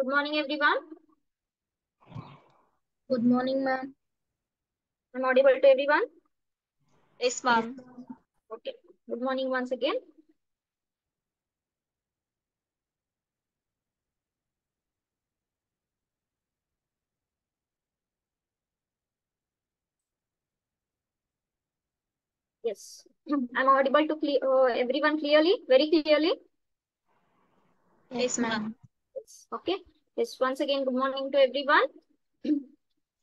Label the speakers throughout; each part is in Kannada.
Speaker 1: Good morning, everyone.
Speaker 2: Good morning, ma'am.
Speaker 1: I'm audible to everyone.
Speaker 3: Yes, ma'am.
Speaker 1: Okay. Good morning once again. Yes, I'm audible to cle- uh, everyone clearly, very clearly.
Speaker 3: Yes, ma'am.
Speaker 1: Yes. Okay. Yes, once again, good morning to everyone.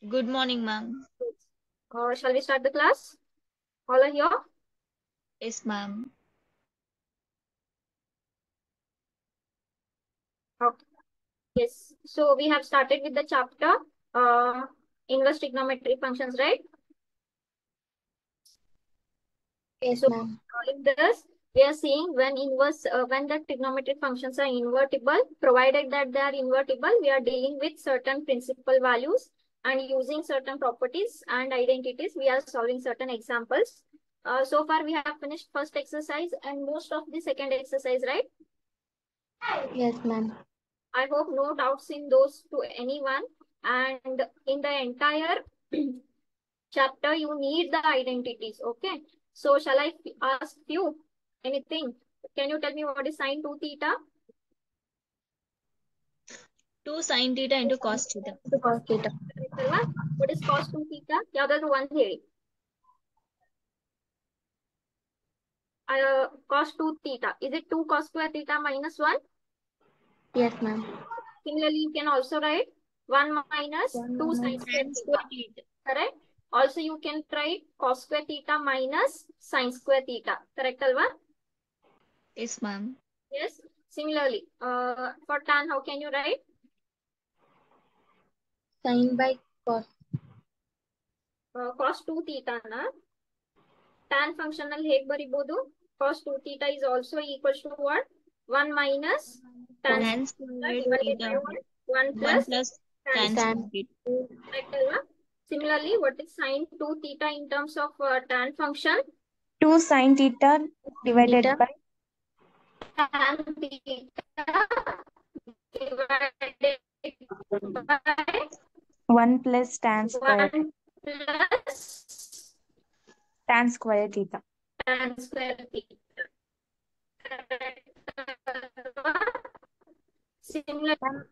Speaker 3: Good morning, ma'am.
Speaker 1: Uh, shall we start the class? All are here?
Speaker 3: Yes, ma'am.
Speaker 1: Okay. Yes. So we have started with the chapter uh, inverse trigonometry functions, right?
Speaker 2: Yes,
Speaker 1: So-
Speaker 2: ma'am.
Speaker 1: Uh, in this, we are seeing when inverse, uh, when the trigonometric functions are invertible, provided that they are invertible, we are dealing with certain principal values and using certain properties and identities, we are solving certain examples. Uh, so far, we have finished first exercise and most of the second exercise, right?
Speaker 2: Yes, ma'am.
Speaker 1: I hope no doubts in those to anyone. And in the entire chapter, you need the identities. Okay. So shall i ask you anything? Can you tell me what is sine 2 theta?
Speaker 3: 2 sine theta into cos theta.
Speaker 2: To cos theta.
Speaker 1: ಅಲ್ವಾ? What is cos 2 theta? ಯಾವ್ದಾದ್ರು ಒಂದ್ ಹೇಳಿ. Uh, cos 2 theta. Is it 2 cos square theta minus 1?
Speaker 2: Yes, ma'am.
Speaker 1: Similarly, you can also write 1 minus
Speaker 2: 1
Speaker 1: 2
Speaker 2: minus
Speaker 1: sine square
Speaker 3: Tan
Speaker 1: theta.
Speaker 3: square theta.
Speaker 1: correct? Also, you can write cos square theta minus sine square theta. Correct, Alva?
Speaker 3: Yes, ma'am.
Speaker 1: Yes. Similarly, uh, for tan, how can you write?
Speaker 2: Sin by cos.
Speaker 1: Uh, cos 2 theta na tan function ಅಲ್ಲಿ ಹೇಗ್ ಬರಿಬಹುದು cos 2 theta is also equals to what 1 minus tan
Speaker 3: Tan
Speaker 1: square
Speaker 3: square
Speaker 1: divided by
Speaker 3: theta.
Speaker 1: what 1
Speaker 3: 1
Speaker 1: plus
Speaker 3: plus
Speaker 1: tan
Speaker 3: tan
Speaker 2: Tan.
Speaker 3: square theta.
Speaker 1: correct ಅಲ್ವಾ? Similarly, what is sin 2 theta in terms of uh, tan function?
Speaker 4: 2 sin theta divided
Speaker 2: Theta.
Speaker 4: by
Speaker 1: tan theta divided by
Speaker 4: 1 plus tan square.
Speaker 1: 1 plus
Speaker 4: tan square theta.
Speaker 1: Tan square theta. Similar.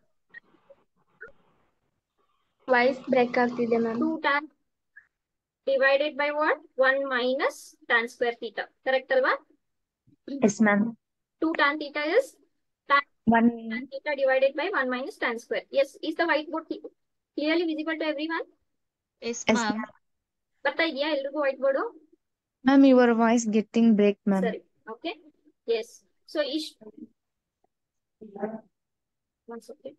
Speaker 2: Twice break up the ma'am.
Speaker 1: 2 tan divided by what? 1 minus tan square theta. Correct, Alva?
Speaker 4: Yes, ma'am.
Speaker 1: 2 tan theta is tan
Speaker 4: 1
Speaker 1: theta divided by 1 minus tan square. Yes, is the whiteboard cle- clearly visible to everyone?
Speaker 3: Yes,
Speaker 4: Yes,
Speaker 3: ma'am.
Speaker 1: ಬರ್ತಾ ಇದೆಯಾ ಎಲ್ರಿಗೂ white board
Speaker 4: Ma'am, your voice getting break, ma'am.
Speaker 1: ಸರಿ ಓಕೆ ಎಸ್ ಸೊ ಇಷ್ಟು one second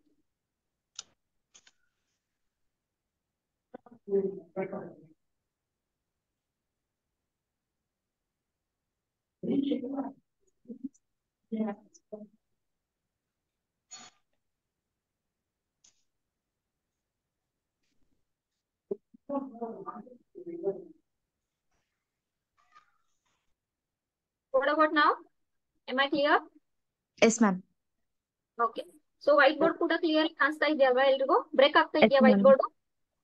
Speaker 1: What about now? Am I clear?
Speaker 4: Yes, ma'am.
Speaker 1: Okay so white board ಕೂಡ ಕ್ಲಿಯರ್ ಕಾಣಿಸ್ತಾ ಇದೆಯಲ್ವಾ ಎಲ್ರಿಗೂ ಬ್ರೇಕ್ ಆಗ್ತಾ
Speaker 4: Yes,
Speaker 1: ಇದೆಯಾ white
Speaker 4: ma'am.
Speaker 1: Board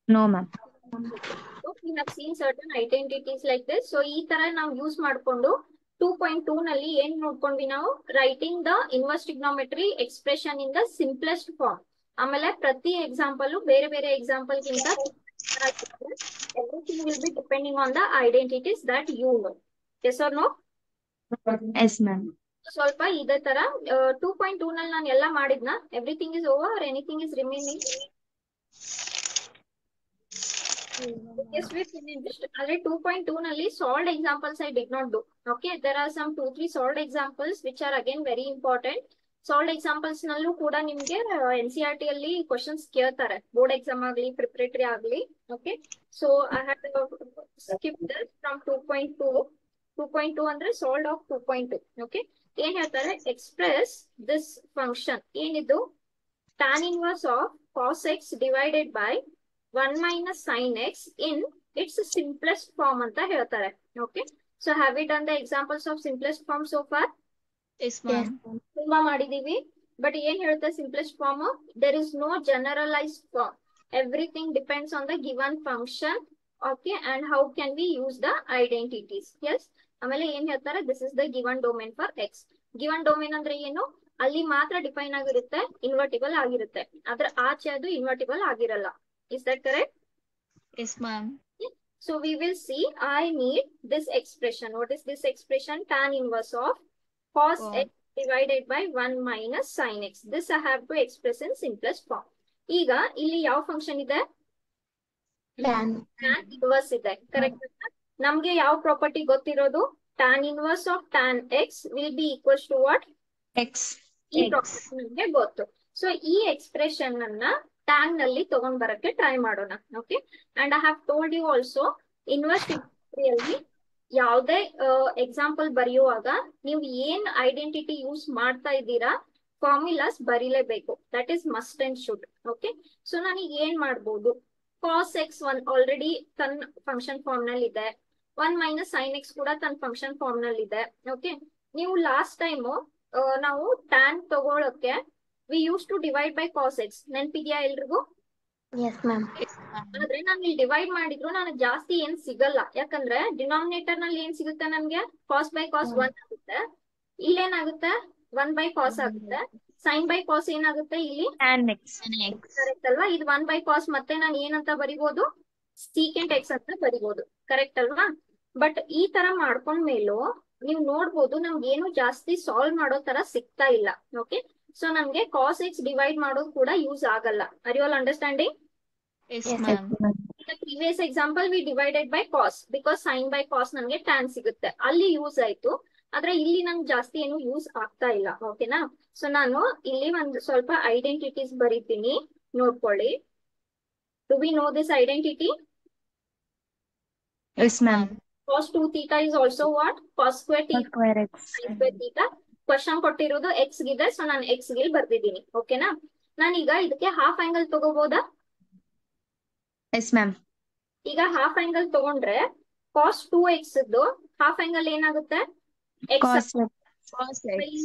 Speaker 4: No, ma'am.
Speaker 1: So we have seen certain identities like this. So ಈ ತರ ನಾವು ಯೂಸ್ ಮಾಡ್ಕೊಂಡು ಟೂ ಪಾಯಿಂಟ್ ಟೂ ನಲ್ಲಿ ಏನ್ ನೋಡ್ಕೊಂಡ್ವಿ ನಾವು? Writing the inverse trigonometry expression in the simplest form ಆಮೇಲೆ ಪ್ರತಿ ಎಕ್ಸಾಂಪಲ್ ಬೇರೆ ಬೇರೆ ಎಕ್ಸಾಂಪಲ್ ಗಿಂತ everything will be depending on the identities that you know yes or no
Speaker 4: yes ma'am
Speaker 1: ಸ್ವಲ್ಪ ಇದೇ ತರ. ಟೂ ಪಾಯಿಂಟ್ ಟೂ ನಲ್ಲಿ ನಾನು ಎಲ್ಲ ಮಾಡಿದ್ನ everything is over anything is remaining ಆದ್ರೆ ಟೂ ಪಾಯಿಂಟ್ ಟೂ ನಲ್ಲಿ solved examples I did not do okay there are some two three solved examples which are again very important solved examples ನಲ್ಲೂ ಕೂಡ ನಿಮ್ಗೆ ಎನ್ ಸಿ ಆರ್ ಟಿ ಅಲ್ಲಿ ಕ್ವಶನ್ಸ್ ಕೇಳ್ತಾರೆ. ಬೋರ್ಡ್ ಎಕ್ಸಾಮ್ ಆಗ್ಲಿ ಪ್ರಿಪರೇಟರಿ ಆಗ್ಲಿ. Okay so I had skip this from two point two two point two ಅಂದ್ರೆ solved of two point two okay ಏನ್ ಹೇಳ್ತಾರೆ? ಎಕ್ಸ್ಪ್ರೆಸ್ ದಿಸ್ ಫಂಕ್ಷನ್ ಏನಿದು? Tan inverse of cos x divided by one minus sine x in its simplest form ಅಂತ ಹೇಳ್ತಾರೆ. Okay so have it done the examples of simplest form
Speaker 3: so far
Speaker 1: ತುಂಬಾ ಮಾಡಿದೀವಿ. ಬಟ್ ಏನ್ ಹೇಳುತ್ತೆ simplest form there is no generalise form everything depends on the given function okay and how can we use the identities yes ಆಮೇಲೆ ಏನ್ ಹೇಳ್ತಾರೆ? This is the given domain for x given domain ಅಂದ್ರೆ ಏನು? ಅಲ್ಲಿ ಮಾತ್ರ ಡಿಫೈನ್ ಆಗಿರುತ್ತೆ ಇನ್ವರ್ಟಿಬಲ್ ಆಗಿರುತ್ತೆ. ಅದ್ರ ಆಚೆ ಅದು ಇನ್ವರ್ಟಿಬಲ್ ಆಗಿರಲ್ಲ. Is that correct?
Speaker 3: Yes, ma'am.
Speaker 1: So we will see I need this expression. What is this expression? Tan inverse of cos
Speaker 3: Oh.
Speaker 1: x divided by 1 minus sin x. This I have to express in simplest form. ಈಗ ಇಲ್ಲಿ ಯಾವ ಫಂಕ್ಷನ್ ಇದೆ
Speaker 2: Tan.
Speaker 1: tan inverse ಇದೆ ಕರೆಕ್ಟ್ ನಮ್ಗೆ ಯಾವ ಪ್ರಾಪರ್ಟಿ ಗೊತ್ತಿರೋದು tan inverse of tan x will be equal to what
Speaker 4: X.
Speaker 1: ಈ
Speaker 3: X.
Speaker 1: ಪ್ರಾಪರ್ಟಿ ನಮ್ಗೆ ಗೊತ್ತು ಸೊ ಈ ಎಕ್ಸ್ಪ್ರೆಷನ್ ಅನ್ನ ಟ್ಯಾನ್ನಲ್ಲಿ ತಗೊಂಡ್ ಬರಕ್ಕೆ ಟ್ರೈ ಮಾಡೋಣ okay and I have told you also invest ಅಲ್ಲಿ ಯಾವುದೇ ಎಕ್ಸಾಂಪಲ್ ಬರೆಯುವಾಗ ನೀವು ಏನ್ ಐಡೆಂಟಿಟಿ ಯೂಸ್ ಮಾಡ್ತಾ ಇದ್ದೀರಾ formulas ಬರೀಲೇಬೇಕು. That is must and should okay so ನನಗೆ ಏನ್ ಮಾಡ್ಬೋದು? ಕಾಸ್ ಎಕ್ಸ್ ಒನ್ ಆಲ್ರೆಡಿ ತನ್ನ ಫಂಕ್ಷನ್ ಫಾರ್ಮ್ನಲ್ಲಿ ಇದೆ ಒನ್ ಮೈನಸ್ ಸೈನ್ ಎಕ್ಸ್ ಕೂಡ ತನ್ನ ಫಂಕ್ಷನ್ ಫಾರ್ಮ್ನಲ್ಲಿ ಇದೆ ಓಕೆ ನೀವು ಲಾಸ್ಟ್ ಟೈಮು ನಾವು ಟ್ಯಾನ್ ತಗೊಳಕ್ಕೆ we use to divide by cos x ನೆನ್ಪಿದ್ಯಾ ಎಲ್ರಿಗೂ. ಆದ್ರೆ ನಾನು ಇಲ್ಲಿ ಡಿವೈಡ್ ಮಾಡಿದ್ರು ನನಗೆ ಜಾಸ್ತಿ ಏನ್ ಸಿಗಲ್ಲ. ಯಾಕಂದ್ರೆ ಡಿನಾಮಿನೇಟರ್ನಲ್ಲಿ ಏನ್ ಸಿಗುತ್ತೆ ನನ್ಗೆ? Cos by cos. ಒನ್ ಆಗುತ್ತೆ. ಇಲ್ಲೇನಾಗುತ್ತೆ? ಒನ್ ಬೈ ಕಾಸ್ ಆಗುತ್ತೆ. ಸೈನ್ ಬೈ ಕಾಸ್ ಏನಾಗುತ್ತೆ ಇಲ್ಲಿ?
Speaker 4: Tan X.
Speaker 3: An X.
Speaker 1: Correct ಅಲ್ವಾ? ಇದು ಒನ್ ಬೈ ಕಾಸ್ ಮತ್ತೆ ನಾನು ಏನಂತ ಬರಿಬೋದು? ಸೀಕೆಂಟ್ ಎಕ್ಸ್ ಅಂತ ಬರಿಬೋದು. ಕರೆಕ್ಟ್ ಅಲ್ವಾ? ಬಟ್ ಈ ತರ ಮಾಡ್ಕೊಂಡ್ಮೇಲೂ ನೀವು ನೋಡ್ಬೋದು ನಮ್ಗೆ ಏನು ಜಾಸ್ತಿ ಸಾಲ್ವ್ ಮಾಡೋ ತರ ಸಿಗ್ತಾ ಇಲ್ಲ. ಓಕೆ ಸೊ ನಮ್ಗೆ ಕಾಸ್ ಎಕ್ಸ್ ಡಿವೈಡ್ ಮಾಡೋದು ಕೂಡ ಯೂಸ್ ಆಗಲ್ಲ. Are
Speaker 3: you
Speaker 2: all
Speaker 3: understanding.
Speaker 1: Previous example we divided by cos because sine by cos ನಮ್ಗೆ ಟ್ಯಾನ್ ಸಿಗುತ್ತೆ. ಅಲ್ಲಿ ಯೂಸ್ ಆಯ್ತು. ಆದ್ರೆ ಇಲ್ಲಿ ನಂಗೆ ಜಾಸ್ತಿ ಏನು ಯೂಸ್ ಆಗ್ತಾ ಇಲ್ಲ. ಓಕೆನಾ ಸೊ ನಾನು ಇಲ್ಲಿ ಒಂದು ಸ್ವಲ್ಪ ಐಡೆಂಟಿಟೀಸ್ ಬರೀತೀನಿ. ನೋಡ್ಕೊಳ್ಳಿ. Do we know this identity
Speaker 4: yes ma'am
Speaker 1: cos two theta is also what cos square
Speaker 4: Cos square
Speaker 1: square theta question ಕೊಟ್ಟಿರೋದು ಎಕ್ಸ್ ಗಿದೆ. ಸೊ ನಾನು ಎಕ್ಸ್ಗೆ ಬರ್ದಿದ್ದೀನಿ. ಓಕೆನಾ ನಾನೀಗ ಇದಕ್ಕೆ ಹಾಫ್ ಆಂಗಲ್ ತಗೋಬಹುದಾ
Speaker 4: ಎಸ್ ಮ್ಯಾಮ್
Speaker 1: ಈಗ ಹಾಫ್ ಆಂಗಲ್ ತಗೊಂಡ್ರೆ cos two x half angle ಏನಾಗುತ್ತೆ? ಎಕ್ಸ್.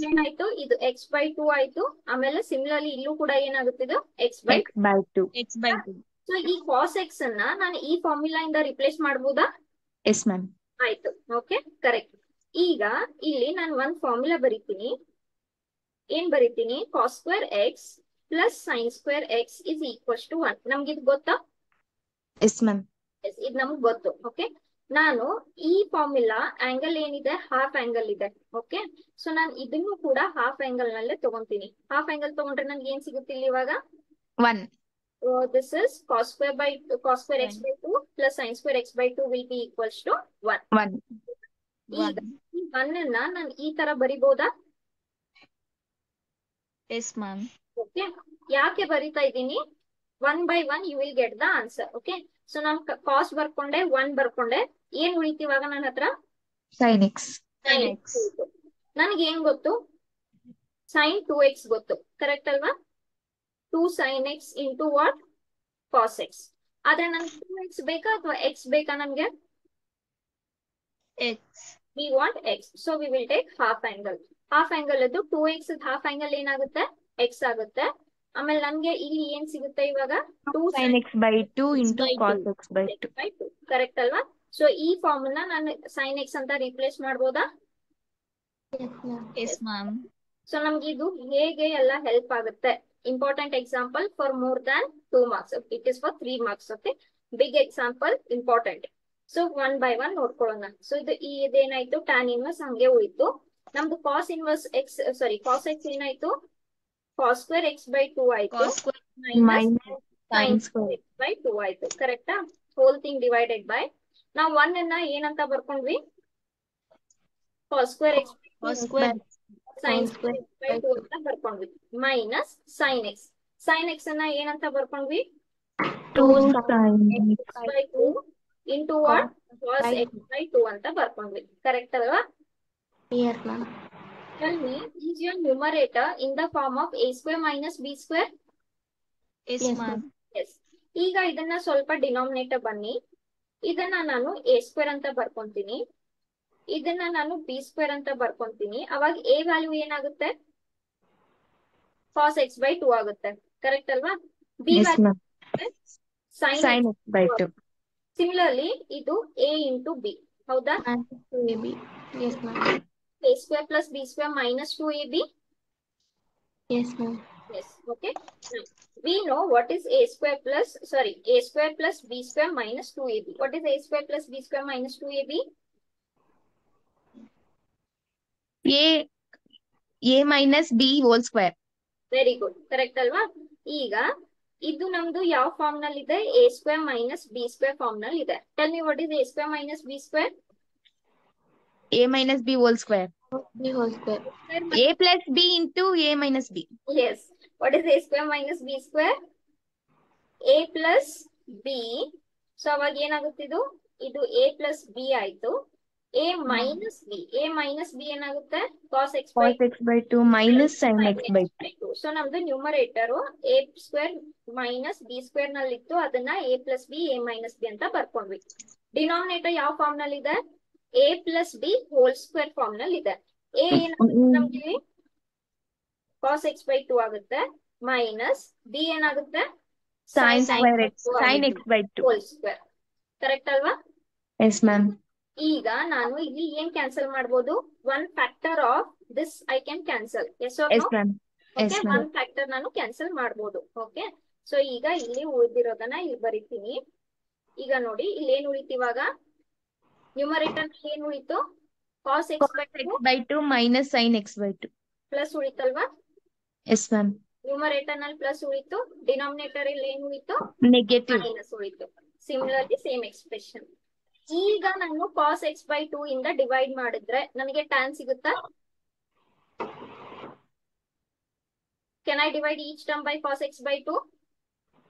Speaker 1: ಏನಾಯ್ತು ಇದು ಎಕ್ಸ್ ಬೈ ಟೂ ಆಯ್ತು. ಆಮೇಲೆ ಸಿಮಿಲರ್ಲಿ ಇಲ್ಲೂ ಕೂಡ ಏನಾಗುತ್ತೆ ಇದು?
Speaker 4: X by by 2.
Speaker 3: X by 2.
Speaker 1: So ಈ ಕಾಸ್ ಎಕ್ಸ್ ಅನ್ನ ನಾನು ಈ ಫಾರ್ಮುಲಾ ಇಂದ ರಿಪ್ಲೇಸ್ ಮಾಡಬಹುದಾ
Speaker 4: ಎಸ್ ಮ್ಯಾಮ್
Speaker 1: ಆಯ್ತು. ಓಕೆ ಕರೆಕ್ಟ್ ಈಗ ಇಲ್ಲಿ ನಾನು ಒಂದ್ ಫಾರ್ಮುಲಾ ಬರಿತೀನಿ. ಏನ್ ಬರಿತೀನಿ? Cos square x plus sine square x is equals to one ನಮ್ಗೆ ಇದು ಗೊತ್ತಾ?
Speaker 4: ಎಸ್
Speaker 1: ಮ್ಯಾಮ್ ಇದು ನಮ್ಗೆ ಗೊತ್ತು ಓಕೆ ನಾನು ಈ ಫಾರ್ಮುಲಾ ಆಂಗಲ್ ಏನಿದೆ? ಹಾಫ್ ಆಂಗಲ್ ಇದೆ ಓಕೆ ಸೊ ನಾನು ಇದನ್ನು ಕೂಡ ಹಾಫ್ ಆಂಗಲ್ ನಲ್ಲೇ ತಗೊಂತೀನಿ. ಹಾಫ್ ಆಂಗಲ್ ತಗೊಂಡ್ರೆ ನನ್ಗೆ ಏನ್ ಸಿಗುತ್ತೆ ಇಲ್ಲಿ ಇವಾಗ?
Speaker 4: 1.
Speaker 1: This is cos square by cos square x by two plus sine square x by two will be equals to one
Speaker 4: 1.
Speaker 1: ಈಗ
Speaker 3: 1.
Speaker 1: ಈ ಒನ್ ಅನ್ನ ನಾನು ಈ ತರ ಬರಿಬೋದಾ?
Speaker 3: ಎಸ್ ಮ್ಯಾಮ್
Speaker 1: ಓಕೆ ಯಾಕೆ ಬರಿತಾ ಇದ್ದೀನಿ? One by one you will get the answer okay so ನಾನು ಕಾಸ್ಟ್ ಬರ್ಕೊಂಡೆ ಒನ್ ಬರ್ಕೊಂಡೆ. ಏನ್ ಉಳಿತು ಇವಾಗ ನನ್ನ ಹತ್ರ?
Speaker 4: Sine x.
Speaker 1: ನನ್ಗೆ ಏನ್ ಗೊತ್ತು? ಸೈನ್ ಟೂ ಎಕ್ಸ್ ಗೊತ್ತು. ಕರೆಕ್ಟ್ ಅಲ್ವಾ? Two sine x into what cos x ಆದ್ರೆ ನನ್ಗೆ ಟೂ ಎಕ್ಸ್ ಬೇಕಾ ಅಥವಾ ಎಕ್ಸ್ ಬೇಕಾ ನನ್ಗೆ?
Speaker 3: X.
Speaker 1: We want x. So we will take half angle. Half angle ಅದು ಟೂ ಎಕ್ಸ್ ಹಾಫ್ angle ಏನಾಗುತ್ತೆ x ಆಗುತ್ತೆ ಆಮೇಲೆ ನಮ್ಗೆ ಇಲ್ಲಿ ಏನ್ ಸಿಗುತ್ತೆ ಇವಾಗ two
Speaker 4: Sin X by 2 into
Speaker 3: by
Speaker 4: cos
Speaker 3: 2.
Speaker 4: X by 2.
Speaker 1: By two correct ಅಲ್ವಾ ಸೊ ಈ ಫಾರ್ಮುಲಾ ನಾನು ಸೈನ್ ಎಕ್ಸ್ ಅಂತ ರಿಪ್ಲೇಸ್ ಮಾಡ್ಬೋದಾ
Speaker 2: Yes, ma'am.
Speaker 3: Yes, ma'am.
Speaker 1: So ನಮ್ಗೆ ಇದು ಹೇಗೆ ಎಲ್ಲ ಹೆಲ್ಪ್ ಆಗುತ್ತೆ important example for more than two marks it is for three marks okay big example important so one by one ನೋಡ್ಕೊಳ್ಳೋಣ. ಸೊ ಇದು ಈ ಇದೇನಾಯ್ತು? ಟ್ಯಾನ್ ಇನ್ವರ್ಸ್ ಹಂಗೆ ಉಳಿತು. ನಮ್ದು cos inverse x sorry cos x ಏನಾಯ್ತು?
Speaker 3: Cos square
Speaker 4: x
Speaker 1: by
Speaker 4: two ಆಯ್ತು.
Speaker 1: X ಬೈ ಟೂ ಆಯ್ತು. ಕರೆಕ್ಟಾ ಹೋಲ್ ಥಿಂಗ್ ಡಿವೈಡೆಡ್ ಬೈ ನಾವು ಒನ್ ಅನ್ನ ಏನಂತ ಬರ್ಕೊಂಡ್ವಿ?
Speaker 3: Cos square
Speaker 2: x
Speaker 1: sine
Speaker 2: square
Speaker 1: by two ಅಂತ ಬರ್ಕೊಂಡ್ವಿ. Minus sine x sine x ಅನ್ನ ಏನಂತ ಬರ್ಕೊಂಡ್ವಿ?
Speaker 4: 2 sin X.
Speaker 1: By two into what cos
Speaker 2: by
Speaker 1: x by two ಅಂತ ಬರ್ಕೊಂಡ್ವಿ. ಕರೆಕ್ಟ್ ಅಲ್ವಾ?
Speaker 2: Clear ma'am
Speaker 1: tell me is your numerator in the form of a square minus b square
Speaker 3: yes.
Speaker 1: ಈಗ ಇದನ್ನ ಸ್ವಲ್ಪ ಡಿನಾಮಿನೇಟರ್ ಬನ್ನಿ. ಇದನ್ನ ನಾನು ಎ ಸ್ಕ್ವೇರ್ ಅಂತ ಬರ್ಕೊಂತೀನಿ. ಇದನ್ನ ನಾನು ಬಿ ಸ್ಕ್ವೇರ್ ಅಂತ ಬರ್ಕೊಂತೀನಿ. ಅವಾಗ ಎ ವ್ಯಾಲ್ಯೂ ಏನಾಗುತ್ತೆ? ಕಾಸ್ ಎಕ್ಸ್ ಬೈ ಟೂ ಆಗುತ್ತೆ. ಕರೆಕ್ಟ್ ಅಲ್ವಾ? B
Speaker 4: value. Sine by 2.
Speaker 1: Similarly ಇದು ಎ ಇಂಟು ಬಿ ಹೌದಾ
Speaker 2: Minus 2ab. Yes, ma'am.
Speaker 1: a square plus b square minus 2ab
Speaker 2: Yes, ma'am.
Speaker 1: yes okay now we know what is a square plus sorry a square plus b square minus 2ab what is a square plus b square minus 2ab
Speaker 4: A A minus B whole square.
Speaker 1: Very good correct ಅಲ್ವಾ ಈಗ ಇದು ನಮ್ದು ಯಾವ ಫಾರ್ಮ್ನಲ್ಲಿ ಇದೆ a square minus b square ಫಾರ್ಮ್ನಲ್ಲಿ ಇದೆ tell me what is a square minus b square
Speaker 4: a minus b whole square
Speaker 2: B whole square
Speaker 4: A plus B into A minus B.
Speaker 1: Yes. What is a square minus b square? a plus b. ಸೊ ಅವಾಗ ಏನಾಗುತ್ತೆ ಇದು ಇದು a plus b ಆಯ್ತು a minus b. a minus b ಏನಾಗುತ್ತೆ? Cos x by
Speaker 4: Cos x by 2 minus sin x by 2.
Speaker 1: ಸೊ ನಮ್ದು numerator a square minus b ಸ್ಕ್ವೇರ್ನಲ್ಲಿ ಇತ್ತು ಅದನ್ನ a plus b a minus b ಅಂತ ಬರ್ಕೊಂಡ್ವಿ. ಡಿನಾಮಿನೇಟರ್ ಯಾವ ಫಾರ್ಮ್ನಲ್ಲಿ ಇದೆ a plus b whole square ಫಾರ್ಮ್ನಲ್ಲಿ ಇದೆ ಏನಾಗುತ್ತೆ
Speaker 4: Mm.
Speaker 1: ನಮ್ಗೆ? ಕಾಸ್ ಎಕ್ಸ್ ಬೈ ಟು ಆಗುತ್ತೆ. ಮೈನಸ್ ಬಿ ಏನಾಗುತ್ತೆ?
Speaker 4: Sin square x. Sin x by 2.
Speaker 1: Whole square correct ಅಲ್ವಾ?
Speaker 4: Yes ma'am.
Speaker 1: ಈಗ ನಾನು ಇಲ್ಲಿ ಏನ್ ಕ್ಯಾನ್ಸಲ್ ಮಾಡ್ಬೋದು? One factor of this I can cancel
Speaker 4: yes.
Speaker 1: One factor ನಾನು ಕ್ಯಾನ್ಸಲ್ ಮಾಡ್ಬೋದು. ಓಕೆ ಸೊ ಈಗ ಇಲ್ಲಿ ಉಳಿದಿರೋದನ್ನ ಇಲ್ಲಿ ಬರಿತೀನಿ. ಈಗ ನೋಡಿ ಇಲ್ಲಿ ಏನ್ ಉಳಿತು ಇವಾಗ? ನ್ಯೂಮರೇಟರ್ ಏನ್ ಉಳಿತು? Cos x by
Speaker 4: Cos x by 2 minus sin x/2
Speaker 1: plus ಉಳಿತಲ್ವಾ?
Speaker 4: Yes
Speaker 1: ma'am ನ್ಯೂಮರೇಟರ್ನಲ್ಲಿ ಪ್ಲಸ್ ಉಳಿತು. ಡಿನಾಮಿನೇಟರ್ ಇಲ್ಲಿ ಏನ್ ಉಳಿತು?
Speaker 4: ನೆಗೆಟಿವ್
Speaker 1: ಮೈನಸ್ ಉಳಿತು. ಸಿಮಿಲರ್ಲಿ ಸೇಮ್ ಎಕ್ಸ್ಪ್ರೆಷನ್ ಈಗ ನಾನು ಕಾಸ್ ಎಕ್ಸ್ ಬೈ ಟೂ ಇಂದ ಡಿವೈಡ್ ಮಾಡಿದ್ರೆ ನನಗೆ ಟ್ಯಾನ್ ಸಿಗುತ್ತಾ? Can I divide each term by cos x by two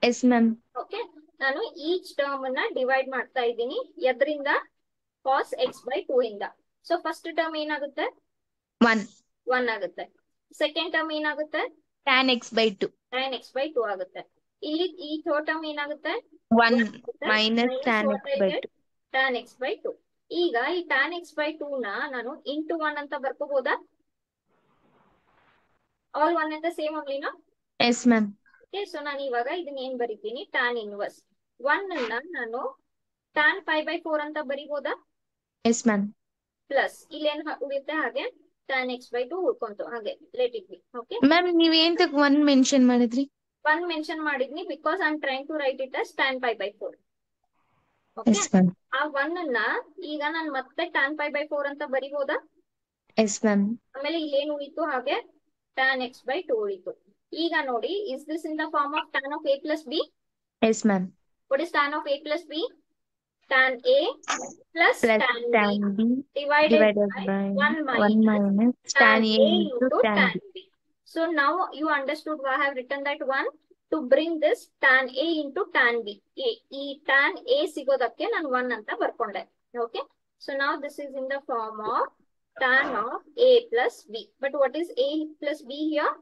Speaker 4: yes ma'am
Speaker 1: okay ನಾನು ಈಚ್ ಟರ್ಮ್ ಅನ್ನ ಡಿವೈಡ್ ಮಾಡ್ತಾ ಇದ್ದೀನಿ. ಎದ್ರಿಂದ? ಕಾಸ್ ಎಕ್ಸ್ ಬೈ ಟೂ ಇಂದ. ಸೊ ಫಸ್ಟ್ ಟರ್ಮ್ ಏನಾಗುತ್ತೆ?
Speaker 4: ಒನ್
Speaker 1: ಒನ್ ಆಗುತ್ತೆ. ಸೆಕೆಂಡ್ ಟರ್ಮ್ ಏನಾಗುತ್ತೆ?
Speaker 4: Tan x by 2.
Speaker 1: Tan x by two ಆಗುತ್ತೆ. ಇಲ್ಲಿ ಈ ಥರ್ಡ್ ಟರ್ಮ್ ಏನಾಗುತ್ತೆ?
Speaker 4: 1 minus tan x by 2.
Speaker 1: Tan x by two ಈಗ ಈ ಟ್ಯಾನ್ ಎಕ್ಸ್ ಬೈ ಟೂ ನ ನಾನು ಇಂಟು ಒನ್ ಅಂತ ಬರ್ಕೋಬಹುದಾ ಆಲ್ ಒನ್ ಅಂತ ಸೇಮ್ ಆಗ್ಲಿನಾ
Speaker 4: ma'am.
Speaker 1: ಓಕೆ ಸೊ ನಾನು ಇವಾಗ ಇದನ್ನ ಏನ್ ಬರೀತೀನಿ? ಟ್ಯಾನ್ ಇನ್ವರ್ಸ್ ಒನ್ ಅನ್ನ ನಾನು ಟ್ಯಾನ್ ಫೈವ್ ಬೈ ಫೋರ್ ಅಂತ ಬರಿಬೋದಾ?
Speaker 4: ಎಸ್ ಮ್ಯಾಮ್
Speaker 1: ಪ್ಲಸ್ ಇಲ್ಲೇನ್ ಉಳಿಯುತ್ತೆ? ಹಾಗೆ ಟ್ಯಾನ್ ಎಕ್ಸ್ ಬೈ ಟು ಉಳ್ಕೊಂತು. ಹಾಗೆ let it be okay
Speaker 4: ma'am ನೀವ್ ಏನ್ ಒನ್ ಮೆನ್ಷನ್ ಮಾಡಿದ್ರಿ?
Speaker 1: One mention ಮಾಡಿದ್ನಿ because I am trying to write it as tan five by four okay
Speaker 4: yes ma'am
Speaker 1: ಆ ಒನ್ ಅನ್ನ ಈಗ ನಾನ್ ಮತ್ತೆ ಟ್ಯಾನ್ ಫೈವ್ ಬೈ ಫೋರ್ ಅಂತ ಬರಿಬೋದಾ?
Speaker 4: ಎಸ್ ಮ್ಯಾಮ್
Speaker 1: ಆಮೇಲೆ ಇಲ್ಲೇನು ಉಳಿತು ಹಾಗೆ ಟ್ಯಾನ್ ಎಕ್ಸ್ ಬೈ ಟೂ ಉಳಿತು. ಈಗ ನೋಡಿ is this in the form of tan of a plus
Speaker 4: b yes
Speaker 1: ma'am what is tan of a plus b tan a
Speaker 4: plus
Speaker 1: tan b
Speaker 4: tan b
Speaker 1: divided
Speaker 4: divided
Speaker 1: by
Speaker 4: by
Speaker 1: 1
Speaker 4: 1
Speaker 1: minus
Speaker 4: minus
Speaker 1: tan
Speaker 4: tan
Speaker 1: A
Speaker 4: a have
Speaker 1: into
Speaker 4: that
Speaker 1: tan
Speaker 4: b.
Speaker 1: B. So now you understood why I have written that one to bring this tan A into tan B. A, ಈ tan A ಸಿಗೋದಕ್ಕೆ ನಾನು ಒನ್ ಅಂತ ಬರ್ಕೊಂಡೆ okay so now this is in the form of tan of A plus B. But what is A plus B here?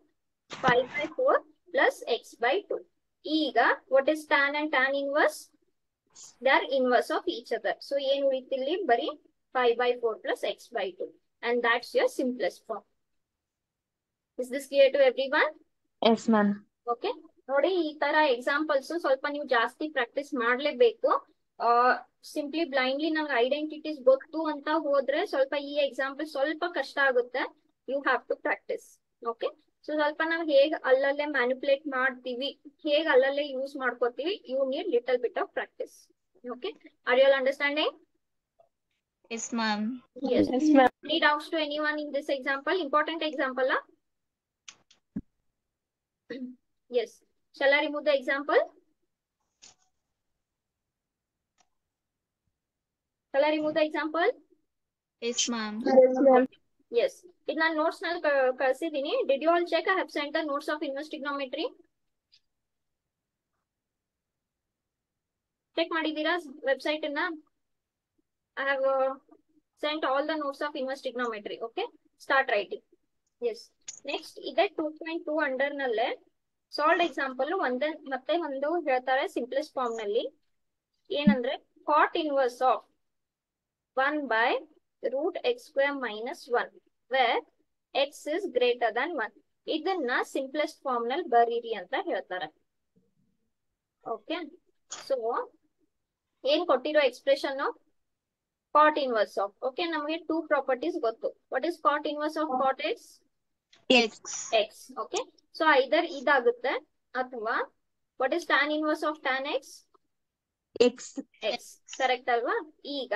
Speaker 1: 5 by 4 plus x by 2. ಈಗ what is tan and tan inverse? They are inverse of each other. So ಏನ್ ಉಳಿತಿಲ್ಲಿ ಬರೀ 5 by 4 plus x by 2. And that's your simplest form. Is this clear to everyone?
Speaker 4: Yes ma'am
Speaker 1: okay ನೋಡಿ ಈ ತರ ಎಕ್ಸಾಂಪಲ್ಸ್ ಸ್ವಲ್ಪ ನೀವು ಜಾಸ್ತಿ ಪ್ರಾಕ್ಟೀಸ್ ಮಾಡ್ಲೇಬೇಕು. ಸಿಂಪ್ಲಿ ಬ್ಲೈಂಡ್ಲಿ ನಂಗೆ ಐಡೆಂಟಿಟೀಸ್ ಗೊತ್ತು ಅಂತ ಹೋದ್ರೆ ಸ್ವಲ್ಪ ಈ ಎಕ್ಸಾಂಪಲ್ ಸ್ವಲ್ಪ ಕಷ್ಟ ಆಗುತ್ತೆ. You have to practice okay so ಸ್ವಲ್ಪ ನಾವು ಹೇಗ್ ಅಲ್ಲಲ್ಲೇ ಮ್ಯಾನಿಪುಲೇಟ್ ಮಾಡ್ತೀವಿ ಹೇಗ್ ಅಲ್ಲಲ್ಲೇ ಯೂಸ್ ಮಾಡ್ಕೋತೀವಿ you need little bit of practice okay are you all understanding
Speaker 3: yes ma'am
Speaker 1: doubts to anyone in this example? Important example, huh? yes. Shall I remove the example? Shall I remove the example?
Speaker 3: Yes, ma'am.
Speaker 1: Yes. ಇದು ನಾನು ನೋಟ್ಸ್ನಲ್ಲಿ ಕಳ್ಸಿದೀನಿ did you all check I have sent the notes of inverse trigonometry check ಮಾಡಿದ್ದೀರಾ ವೆಬ್ಸೈಟ್ ಅನ್ನ I have sent all the notes of inverse trigonometry okay start writing yes next ಇದೆ ಟೂ ಪಾಯಿಂಟ್ ಟೂ ಅಂಡರ್ ನಲ್ಲೇ ಸಾಲ್ಡ್ ಎಕ್ಸಾಂಪಲ್ ಒಂದೇ ಮತ್ತೆ ಒಂದು ಹೇಳ್ತಾರೆ ಸಿಂಪ್ಲೆಸ್ಟ್ ಫಾರ್ಮ್ನಲ್ಲಿ. ಏನಂದ್ರೆ cot inverse of one by root x square minus one where x is greater than one ಇದನ್ನ ಸಿಂಪ್ಲೆಸ್ಟ್ ಫಾರ್ಮ್ನಲ್ಲಿ ಬರೀರಿ ಅಂತ ಹೇಳ್ತಾರೆ. ಓಕೆ ಸೊ ಏನ್ ಕೊಟ್ಟಿರೋ expression cot inverse of okay ನಮಗೆ ಟೂ ಪ್ರಾಪರ್ಟೀಸ್ ಗೊತ್ತು. What is cot inverse of cot x.
Speaker 3: X
Speaker 1: okay so either e ಇದಾಗುತ್ತೆ ಅಥವಾ what is tan inverse of tan x
Speaker 4: x
Speaker 1: x correct ಅಲ್ವಾ? ಈಗ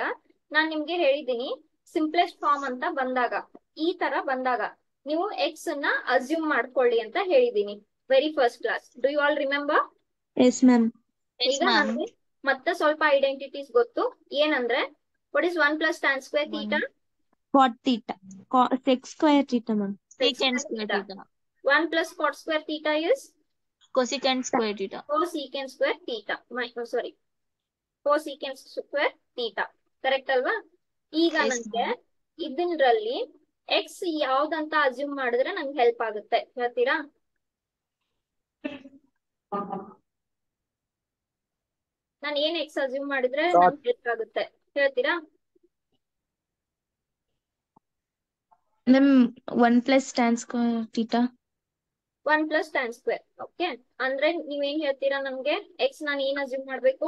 Speaker 1: ನಾನ್ ನಿಮ್ಗೆ ಹೇಳಿದೀನಿ ಸಿಂಪ್ಲೆಸ್ಟ್ ಫಾರ್ಮ್ ಅಂತ ಬಂದಾಗ ಈ ತರ ಬಂದಾಗ ನೀವು ಎಕ್ಸ್ ಅನ್ನ ಅಸ್ಯೂಮ್ ಮಾಡ್ಕೊಳ್ಳಿ ಅಂತ ಹೇಳಿದೀನಿ very first class
Speaker 4: do you
Speaker 3: all
Speaker 1: remember
Speaker 3: ma'am
Speaker 1: ಈಗ ಮತ್ತೆ ಸ್ವಲ್ಪ ಐಡೆಂಟಿಟೀಸ್ ಗೊತ್ತು. ಏನಂದ್ರೆ what is one plus tan square theta
Speaker 4: cot theta sec square theta ma'am
Speaker 3: second square theta
Speaker 1: 1 plus cot square theta is?
Speaker 3: Cosecant square theta.
Speaker 1: Cosecant square theta. My, oh, sorry. Cosecant square theta. Correct ಅಲ್ವಾ ಈಗ ನನ್ಗೆ ಇದನ್ರಲ್ಲಿ ಎಕ್ಸ್ ಯಾವ್ದಂತ ಅಸ್ಯೂಮ್ ಮಾಡಿದ್ರೆ ನಂಗೆ ಹೆಲ್ಪ್ ಆಗುತ್ತೆ ಹೇಳ್ತೀರಾ ನಾನು ಏನ್ ಎಕ್ಸ್ ಅಸ್ಯೂಮ್ ಮಾಡಿದ್ರೆ ನಮ್ಗೆ ಹೆಲ್ಪ್ ಆಗುತ್ತೆ ಹೇಳ್ತೀರಾ
Speaker 4: ma'am one plus tan square theta
Speaker 1: one plus tan square okay ಅಂದ್ರೆ ನೀವೇನ್ ಹೇಳ್ತೀರಾ ನಮ್ಗೆ? ಎಕ್ಸ್ ನಾನ್ ಏನ್ ಅಸ್ಯೂಮ್ ಮಾಡ್ಬೇಕು.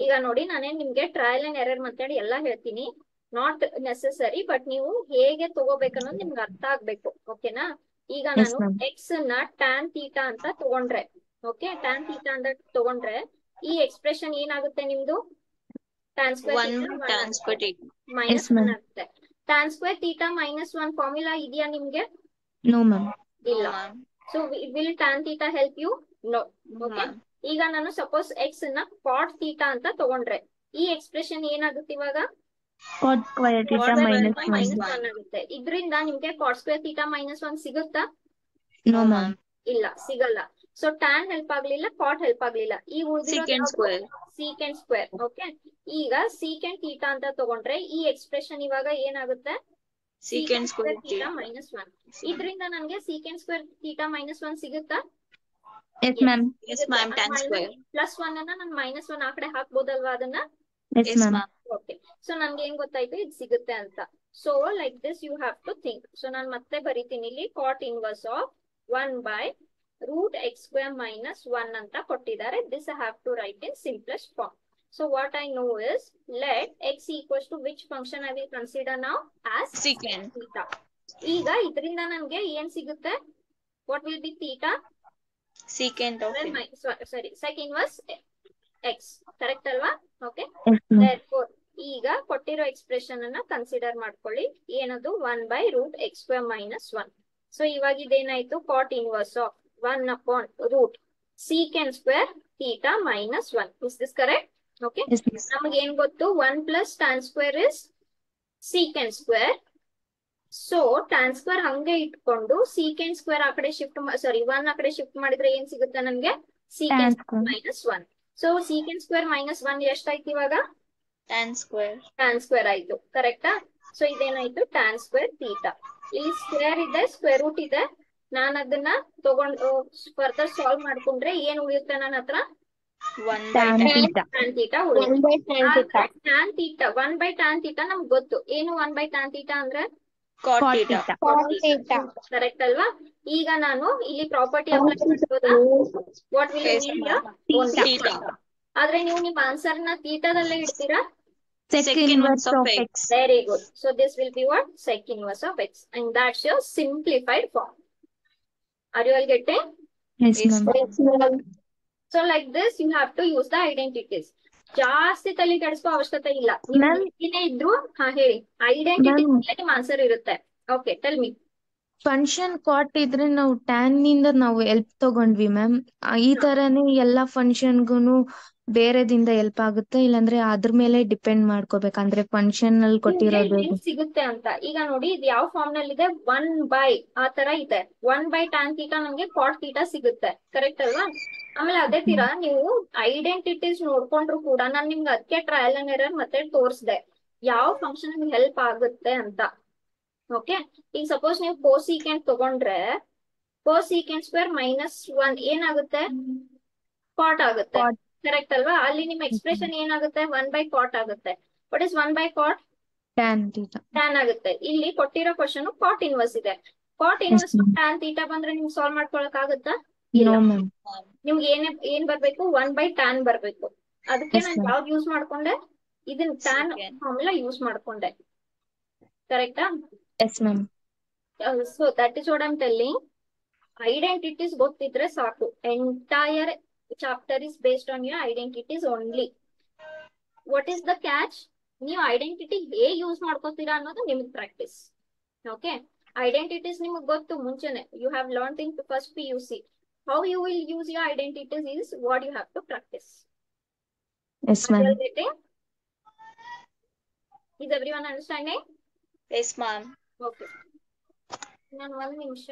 Speaker 1: ಈಗ ನೋಡಿ ನಾನೇನ್ ನಿಮ್ಗೆ ಟ್ರಯಲ್ ಅಂಡ್ ಎರರ್ ಮಾತಾಡಿ ಎಲ್ಲಾ ಹೇಳ್ತೀನಿ. ನಾಟ್ ನೆಸೆಸರಿ ಬಟ್ ನೀವು ಹೇಗೆ ತಗೋಬೇಕನ್ನೋದು ನಿಮ್ಗೆ ಅರ್ಥ ಆಗ್ಬೇಕು. ಓಕೆನಾ ಈಗ ನಾನು. ಎಕ್ಸ್ನ ಟ್ಯಾನ್ ತೀಟಾ ಅಂತ ತಗೊಂಡ್ರೆ. ಓಕೆ ಟ್ಯಾನ್ ತೀಟಾ ಅಂತ ತಗೊಂಡ್ರೆ ಈ ಎಕ್ಸ್ಪ್ರೆಷನ್ ಏನಾಗುತ್ತೆ ನಿಮ್ದು? Tan
Speaker 3: One tan square theta.
Speaker 1: Minus one formula ಇದೆಯಾ ನಿಮ್ಗೆ?
Speaker 4: ನೋ ಮ್ಯಾಮ್
Speaker 1: ಇಲ್ಲ.
Speaker 3: No, ma'am.
Speaker 1: So will tan theta help you
Speaker 3: no
Speaker 1: No,
Speaker 3: okay
Speaker 1: ಈಗ ನಾನು ಸಪೋಸ್ ಎಕ್ಸ್ನ cot ತೀಟಾ ಅಂತ ತಗೊಂಡ್ರೆ ಈ ಎಕ್ಸ್ಪ್ರೆಷನ್ ಏನಾಗುತ್ತೆ ಇವಾಗ?
Speaker 3: Cot square
Speaker 1: minus
Speaker 3: one
Speaker 1: minus ಆಗುತ್ತೆ. ಇದರಿಂದ ನಿಮ್ಗೆ cot square theta minus one ಸಿಗುತ್ತಾ?
Speaker 4: ನೋ ಮ್ಯಾಮ್
Speaker 1: ಇಲ್ಲ ಸಿಗಲ್ಲ. ಸೊ ಟ್ಯಾನ್ ಹೆಲ್ಪ್ ಆಗ್ಲಿಲ್ಲ cot ಹೆಲ್ಪ್ ಆಗ್ಲಿಲ್ಲ. ಈ
Speaker 3: Secant square.
Speaker 1: Secant square okay ಈಗ ಸೀಕೆಂಡ್ ಥೀಟಾ ಅಂತ ತಗೊಂಡ್ರೆ ಈ ಎಕ್ಸ್ಪ್ರೆಷನ್ ಇವಾಗ ಏನಾಗುತ್ತೆ
Speaker 3: Secant square
Speaker 1: theta
Speaker 3: theta.
Speaker 1: Minus one ಇದರಿಂದ ನನಗೆ secant square theta minus one ಸಿಗುತ್ತಾ
Speaker 4: yes ma'am
Speaker 3: Yes, ma'am. Tan square.
Speaker 1: Plus one ಅನ್ನ ನಾನು ಮೈನಸ್ ಒನ್ ಆ ಕಡೆ ಹಾಕ್ಬೋದಲ್ವಾ ಅದನ್ನ. ಓಕೆ ಸೊ ನನ್ಗೆ ಏನ್ ಗೊತ್ತಾಯ್ತು ಇದು ಸಿಗುತ್ತೆ ಅಂತ so like this you have to think so ನಾನು ಮತ್ತೆ ಬರೀತೀನಿ ಇಲ್ಲಿ cot inverse of one by root x square minus one ಅಂತ ಕೊಟ್ಟಿದ್ದಾರೆ. This I have to write in simplest form so what I know is let x equals to which function I will consider ನಾವು ಆಸ್
Speaker 3: Secant.
Speaker 1: ಥೀಟಾ ಈಗ ಇದರಿಂದ ನನ್ಗೆ ಏನ್ ಸಿಗುತ್ತೆ? What will be theta
Speaker 3: Secant of
Speaker 1: sec inverse x correct ಅಲ್ವಾ? ಓಕೆ
Speaker 4: ಎಸ್ ಮ್ಯಾಮ್
Speaker 1: Therefore, ಈಗ ಕೊಟ್ಟಿರೋ ಎಕ್ಸ್ಪ್ರೆಷನ್ ಅನ್ನ ಕನ್ಸಿಡರ್ ಮಾಡ್ಕೊಳ್ಳಿ. ಏನದು? One by root x square minus one so ಇವಾಗ ಇದೇನಾಯ್ತು? Cot inverse of one upon root secant square theta minus one is this
Speaker 4: correct okay
Speaker 1: yes ಏನ್ ಗೊತ್ತು? One plus tan square is secant square so tan square ಹಂಗೆ ಇಟ್ಕೊಂಡು ಸೀಕೆಂಡ್ ಸ್ಕ್ವೇರ್ ಆ ಕಡೆ ಶಿಫ್ಟ್ ಸಾರಿ ಒನ್ ಆ ಕಡೆ ಶಿಫ್ಟ್ ಮಾಡಿದ್ರೆ ಏನ್ ಸಿಗುತ್ತೆ ನಮ್ಗೆ? Tan
Speaker 4: secant
Speaker 1: minus one so secant square minus one ಎಷ್ಟಾಯ್ತು ಇವಾಗ?
Speaker 3: Tan square.
Speaker 1: ಟ್ಯಾನ್ ಸ್ಕ್ವೇರ್ ಆಯ್ತು. ಕರೆಕ್ಟಾ ಸೊ ಇದೇನಾಯ್ತು? ಟ್ಯಾನ್ ಸ್ಕ್ವೇರ್ ತೀಟಾ ಇಲ್ಲಿ ಸ್ಕ್ವೇರ್ ಇದೆ ಸ್ಕ್ವೇರ್ ರೂಟ್ ಇದೆ. ನಾನು ಅದನ್ನ ತಗೊಂಡು ಫರ್ದರ್ ಸಾಲ್ವ್ ಮಾಡ್ಕೊಂಡ್ರೆ ಏನ್ ಉಳಿಯುತ್ತೆ ನನ್ನ ಹತ್ರ?
Speaker 3: By tan
Speaker 1: tan. Theta one by tan theta ನಮ್ಗೆ ಗೊತ್ತು. ಏನು ಒನ್ ಬೈ ಟ್ಯಾನ್ ತೀಟಾ ಅಂದ್ರೆ? ಕರೆಕ್ಟ್ ಅಲ್ವಾ? ಈಗ ನಾನು ಇಲ್ಲಿ ಪ್ರಾಪರ್ಟಿ ಅಪ್ಲೈ ಮಾಡ್ಬೋದಾ. ಆದ್ರೆ ನೀವು ನಿಮ್ ಆನ್ಸರ್ನ ತೀಟಾದಲ್ಲೇ ಇಡ್ತೀರಾ?
Speaker 4: Very
Speaker 3: good
Speaker 4: so
Speaker 3: of
Speaker 4: will
Speaker 3: X.
Speaker 4: What
Speaker 1: Very good. Of this will be what? Simplified inverse of x. And that's your simplified form. Are you all getting?
Speaker 3: Yes,
Speaker 4: ma'am.
Speaker 1: So like this, you have to use the identities. ಜಾಸ್ತಿ ತಲೆ ಕೆಡಿಸ್ಕೋ ಅವಶ್ಯಕತೆ ಇಲ್ಲ. ಏನೇ ಇದ್ರು ಹಾ ಹೇಳಿ ಐಡೆಂಟಿಟಿ. ನಿಮ್ ಆನ್ಸರ್ ಇರುತ್ತೆ okay tell me
Speaker 4: function cot ಇದ್ರೆ ನಾವು ಟ್ಯಾನ್ನಿಂದ ನಾವು ಎಲ್ಪ್ ತಗೊಂಡ್ವಿ ಮ್ಯಾಮ್ ಈ ತರನೇ ಎಲ್ಲಾ ಫಂಕ್ಷನ್ಗುನು ಬೇರೆದಿಂದ ಎಲ್ಪ್ ಆಗುತ್ತೆ ಇಲ್ಲಾಂದ್ರೆ ಅದ್ರ ಮೇಲೆ ಡಿಪೆಂಡ್ ಮಾಡ್ಕೋಬೇಕಂದ್ರೆ ಫಂಕ್ಷನ್ ಅಲ್ಲಿ ಕೊಟ್ಟಿರೋದು
Speaker 1: ಸಿಗುತ್ತೆ ಅಂತ. ಈಗ ನೋಡಿ ಇದು ಯಾವ ಫಾರ್ಮ್ನಲ್ಲಿ ಇದೆ ಒನ್ ಬೈ ಆ ತರ ಇದೆ. ಒನ್ ಬೈ ಟ್ಯಾನ್ ತೀಟಾ ನಮ್ಗೆ ಕಾಟ್ ತೀಟಾ ಸಿಗುತ್ತೆ. ಕರೆಕ್ಟ್ ಅಲ್ವಾ? ಆಮೇಲೆ ಅದೇ ತೀರ ನೀವು ಐಡೆಂಟಿಟೀಸ್ ನೋಡ್ಕೊಂಡ್ರು ಕೂಡ ನಾನ್ ನಿಮ್ಗೆ ಅದಕ್ಕೆ ಟ್ರಯಲ್ ಅಂಡ್ ಎರರ್ ಮತ್ತೆ ತೋರಿಸ್ದೆ. ಯಾವ ಫಂಕ್ಷನ್ ನಿಮ್ಗೆ ಹೆಲ್ಪ್ ಆಗುತ್ತೆ ಅಂತ. ಓಕೆ ಈಗ ಸಪೋಸ್ ನೀವು ಕೋ ಸೀಕೆಂಡ್ ತಗೊಂಡ್ರೆ cosecant square minus one ಏನಾಗುತ್ತೆ ಕಾಟ್ ಆಗುತ್ತೆ. ಕರೆಕ್ಟ್ ಅಲ್ವಾ? ಅಲ್ಲಿ ನಿಮ್ ಎಕ್ಸ್ಪ್ರೆಷನ್ ಏನಾಗುತ್ತೆ? ಒನ್ ಬೈ ಕಾಟ್ ಆಗುತ್ತೆ. What is one by cot
Speaker 4: tan theta
Speaker 1: tan ಆಗುತ್ತೆ. ಇಲ್ಲಿ ಕೊಟ್ಟಿರೋ ಕ್ವಶನ್ ಕಾಟ್ ಇನ್ವರ್ಸ್ ಇದೆ. ಕಾಟ್ ಇನ್ವರ್ಸ್ ಟ್ಯಾನ್ ತೀಟಾ ಬಂದ್ರೆ ನಿಮ್ಗೆ ಸಾಲ್ವ್ ಮಾಡ್ಕೊಳಕ್ ಆಗುತ್ತಾ? ಇಲ್ಲ. ನಿಮ್ಗೆ ಏನೇ ಏನ್ ಬರ್ಬೇಕು? ಒನ್ ಬೈ ಟ್ಯಾನ್ ಬರ್ಬೇಕು. ಅದಕ್ಕೆ
Speaker 4: Yes,
Speaker 1: ನಾನು. ಯಾವ್ದು ಯೂಸ್ ಮಾಡ್ಕೊಂಡೆ? ಇದನ್ ಟ್ಯಾನ್. ಫಾರ್ಮುಲಾ ಯೂಸ್ ಮಾಡ್ಕೊಂಡೆ. ಕರೆಕ್ಟಾ
Speaker 4: yes ma'am
Speaker 1: so that is what I'm telling identities ಗೊತ್ತಿದ್ರೆ ಸಾಕು. Entire chapter is based on your identities only what is the catch ನೀವು ಐಡೆಂಟಿಟಿ ಹೇಗೆ ಯೂಸ್ ಮಾಡ್ಕೋತೀರಾ ಅನ್ನೋದು ನಿಮ್ಗೆ ಪ್ರಾಕ್ಟೀಸ್ ಓಕೆ ಐಡೆಂಟಿಟೀಸ್ ನಿಮಗೆ ಗೊತ್ತು ಮುಂಚೆನೆ. You have learn in first P U C how you will use your identities is what you have to practice
Speaker 4: yes ma'am
Speaker 1: Is everyone understanding?
Speaker 3: Yes, ma'am.
Speaker 1: Okay. ನಾನು ಒಂದು ನಿಮಿಷ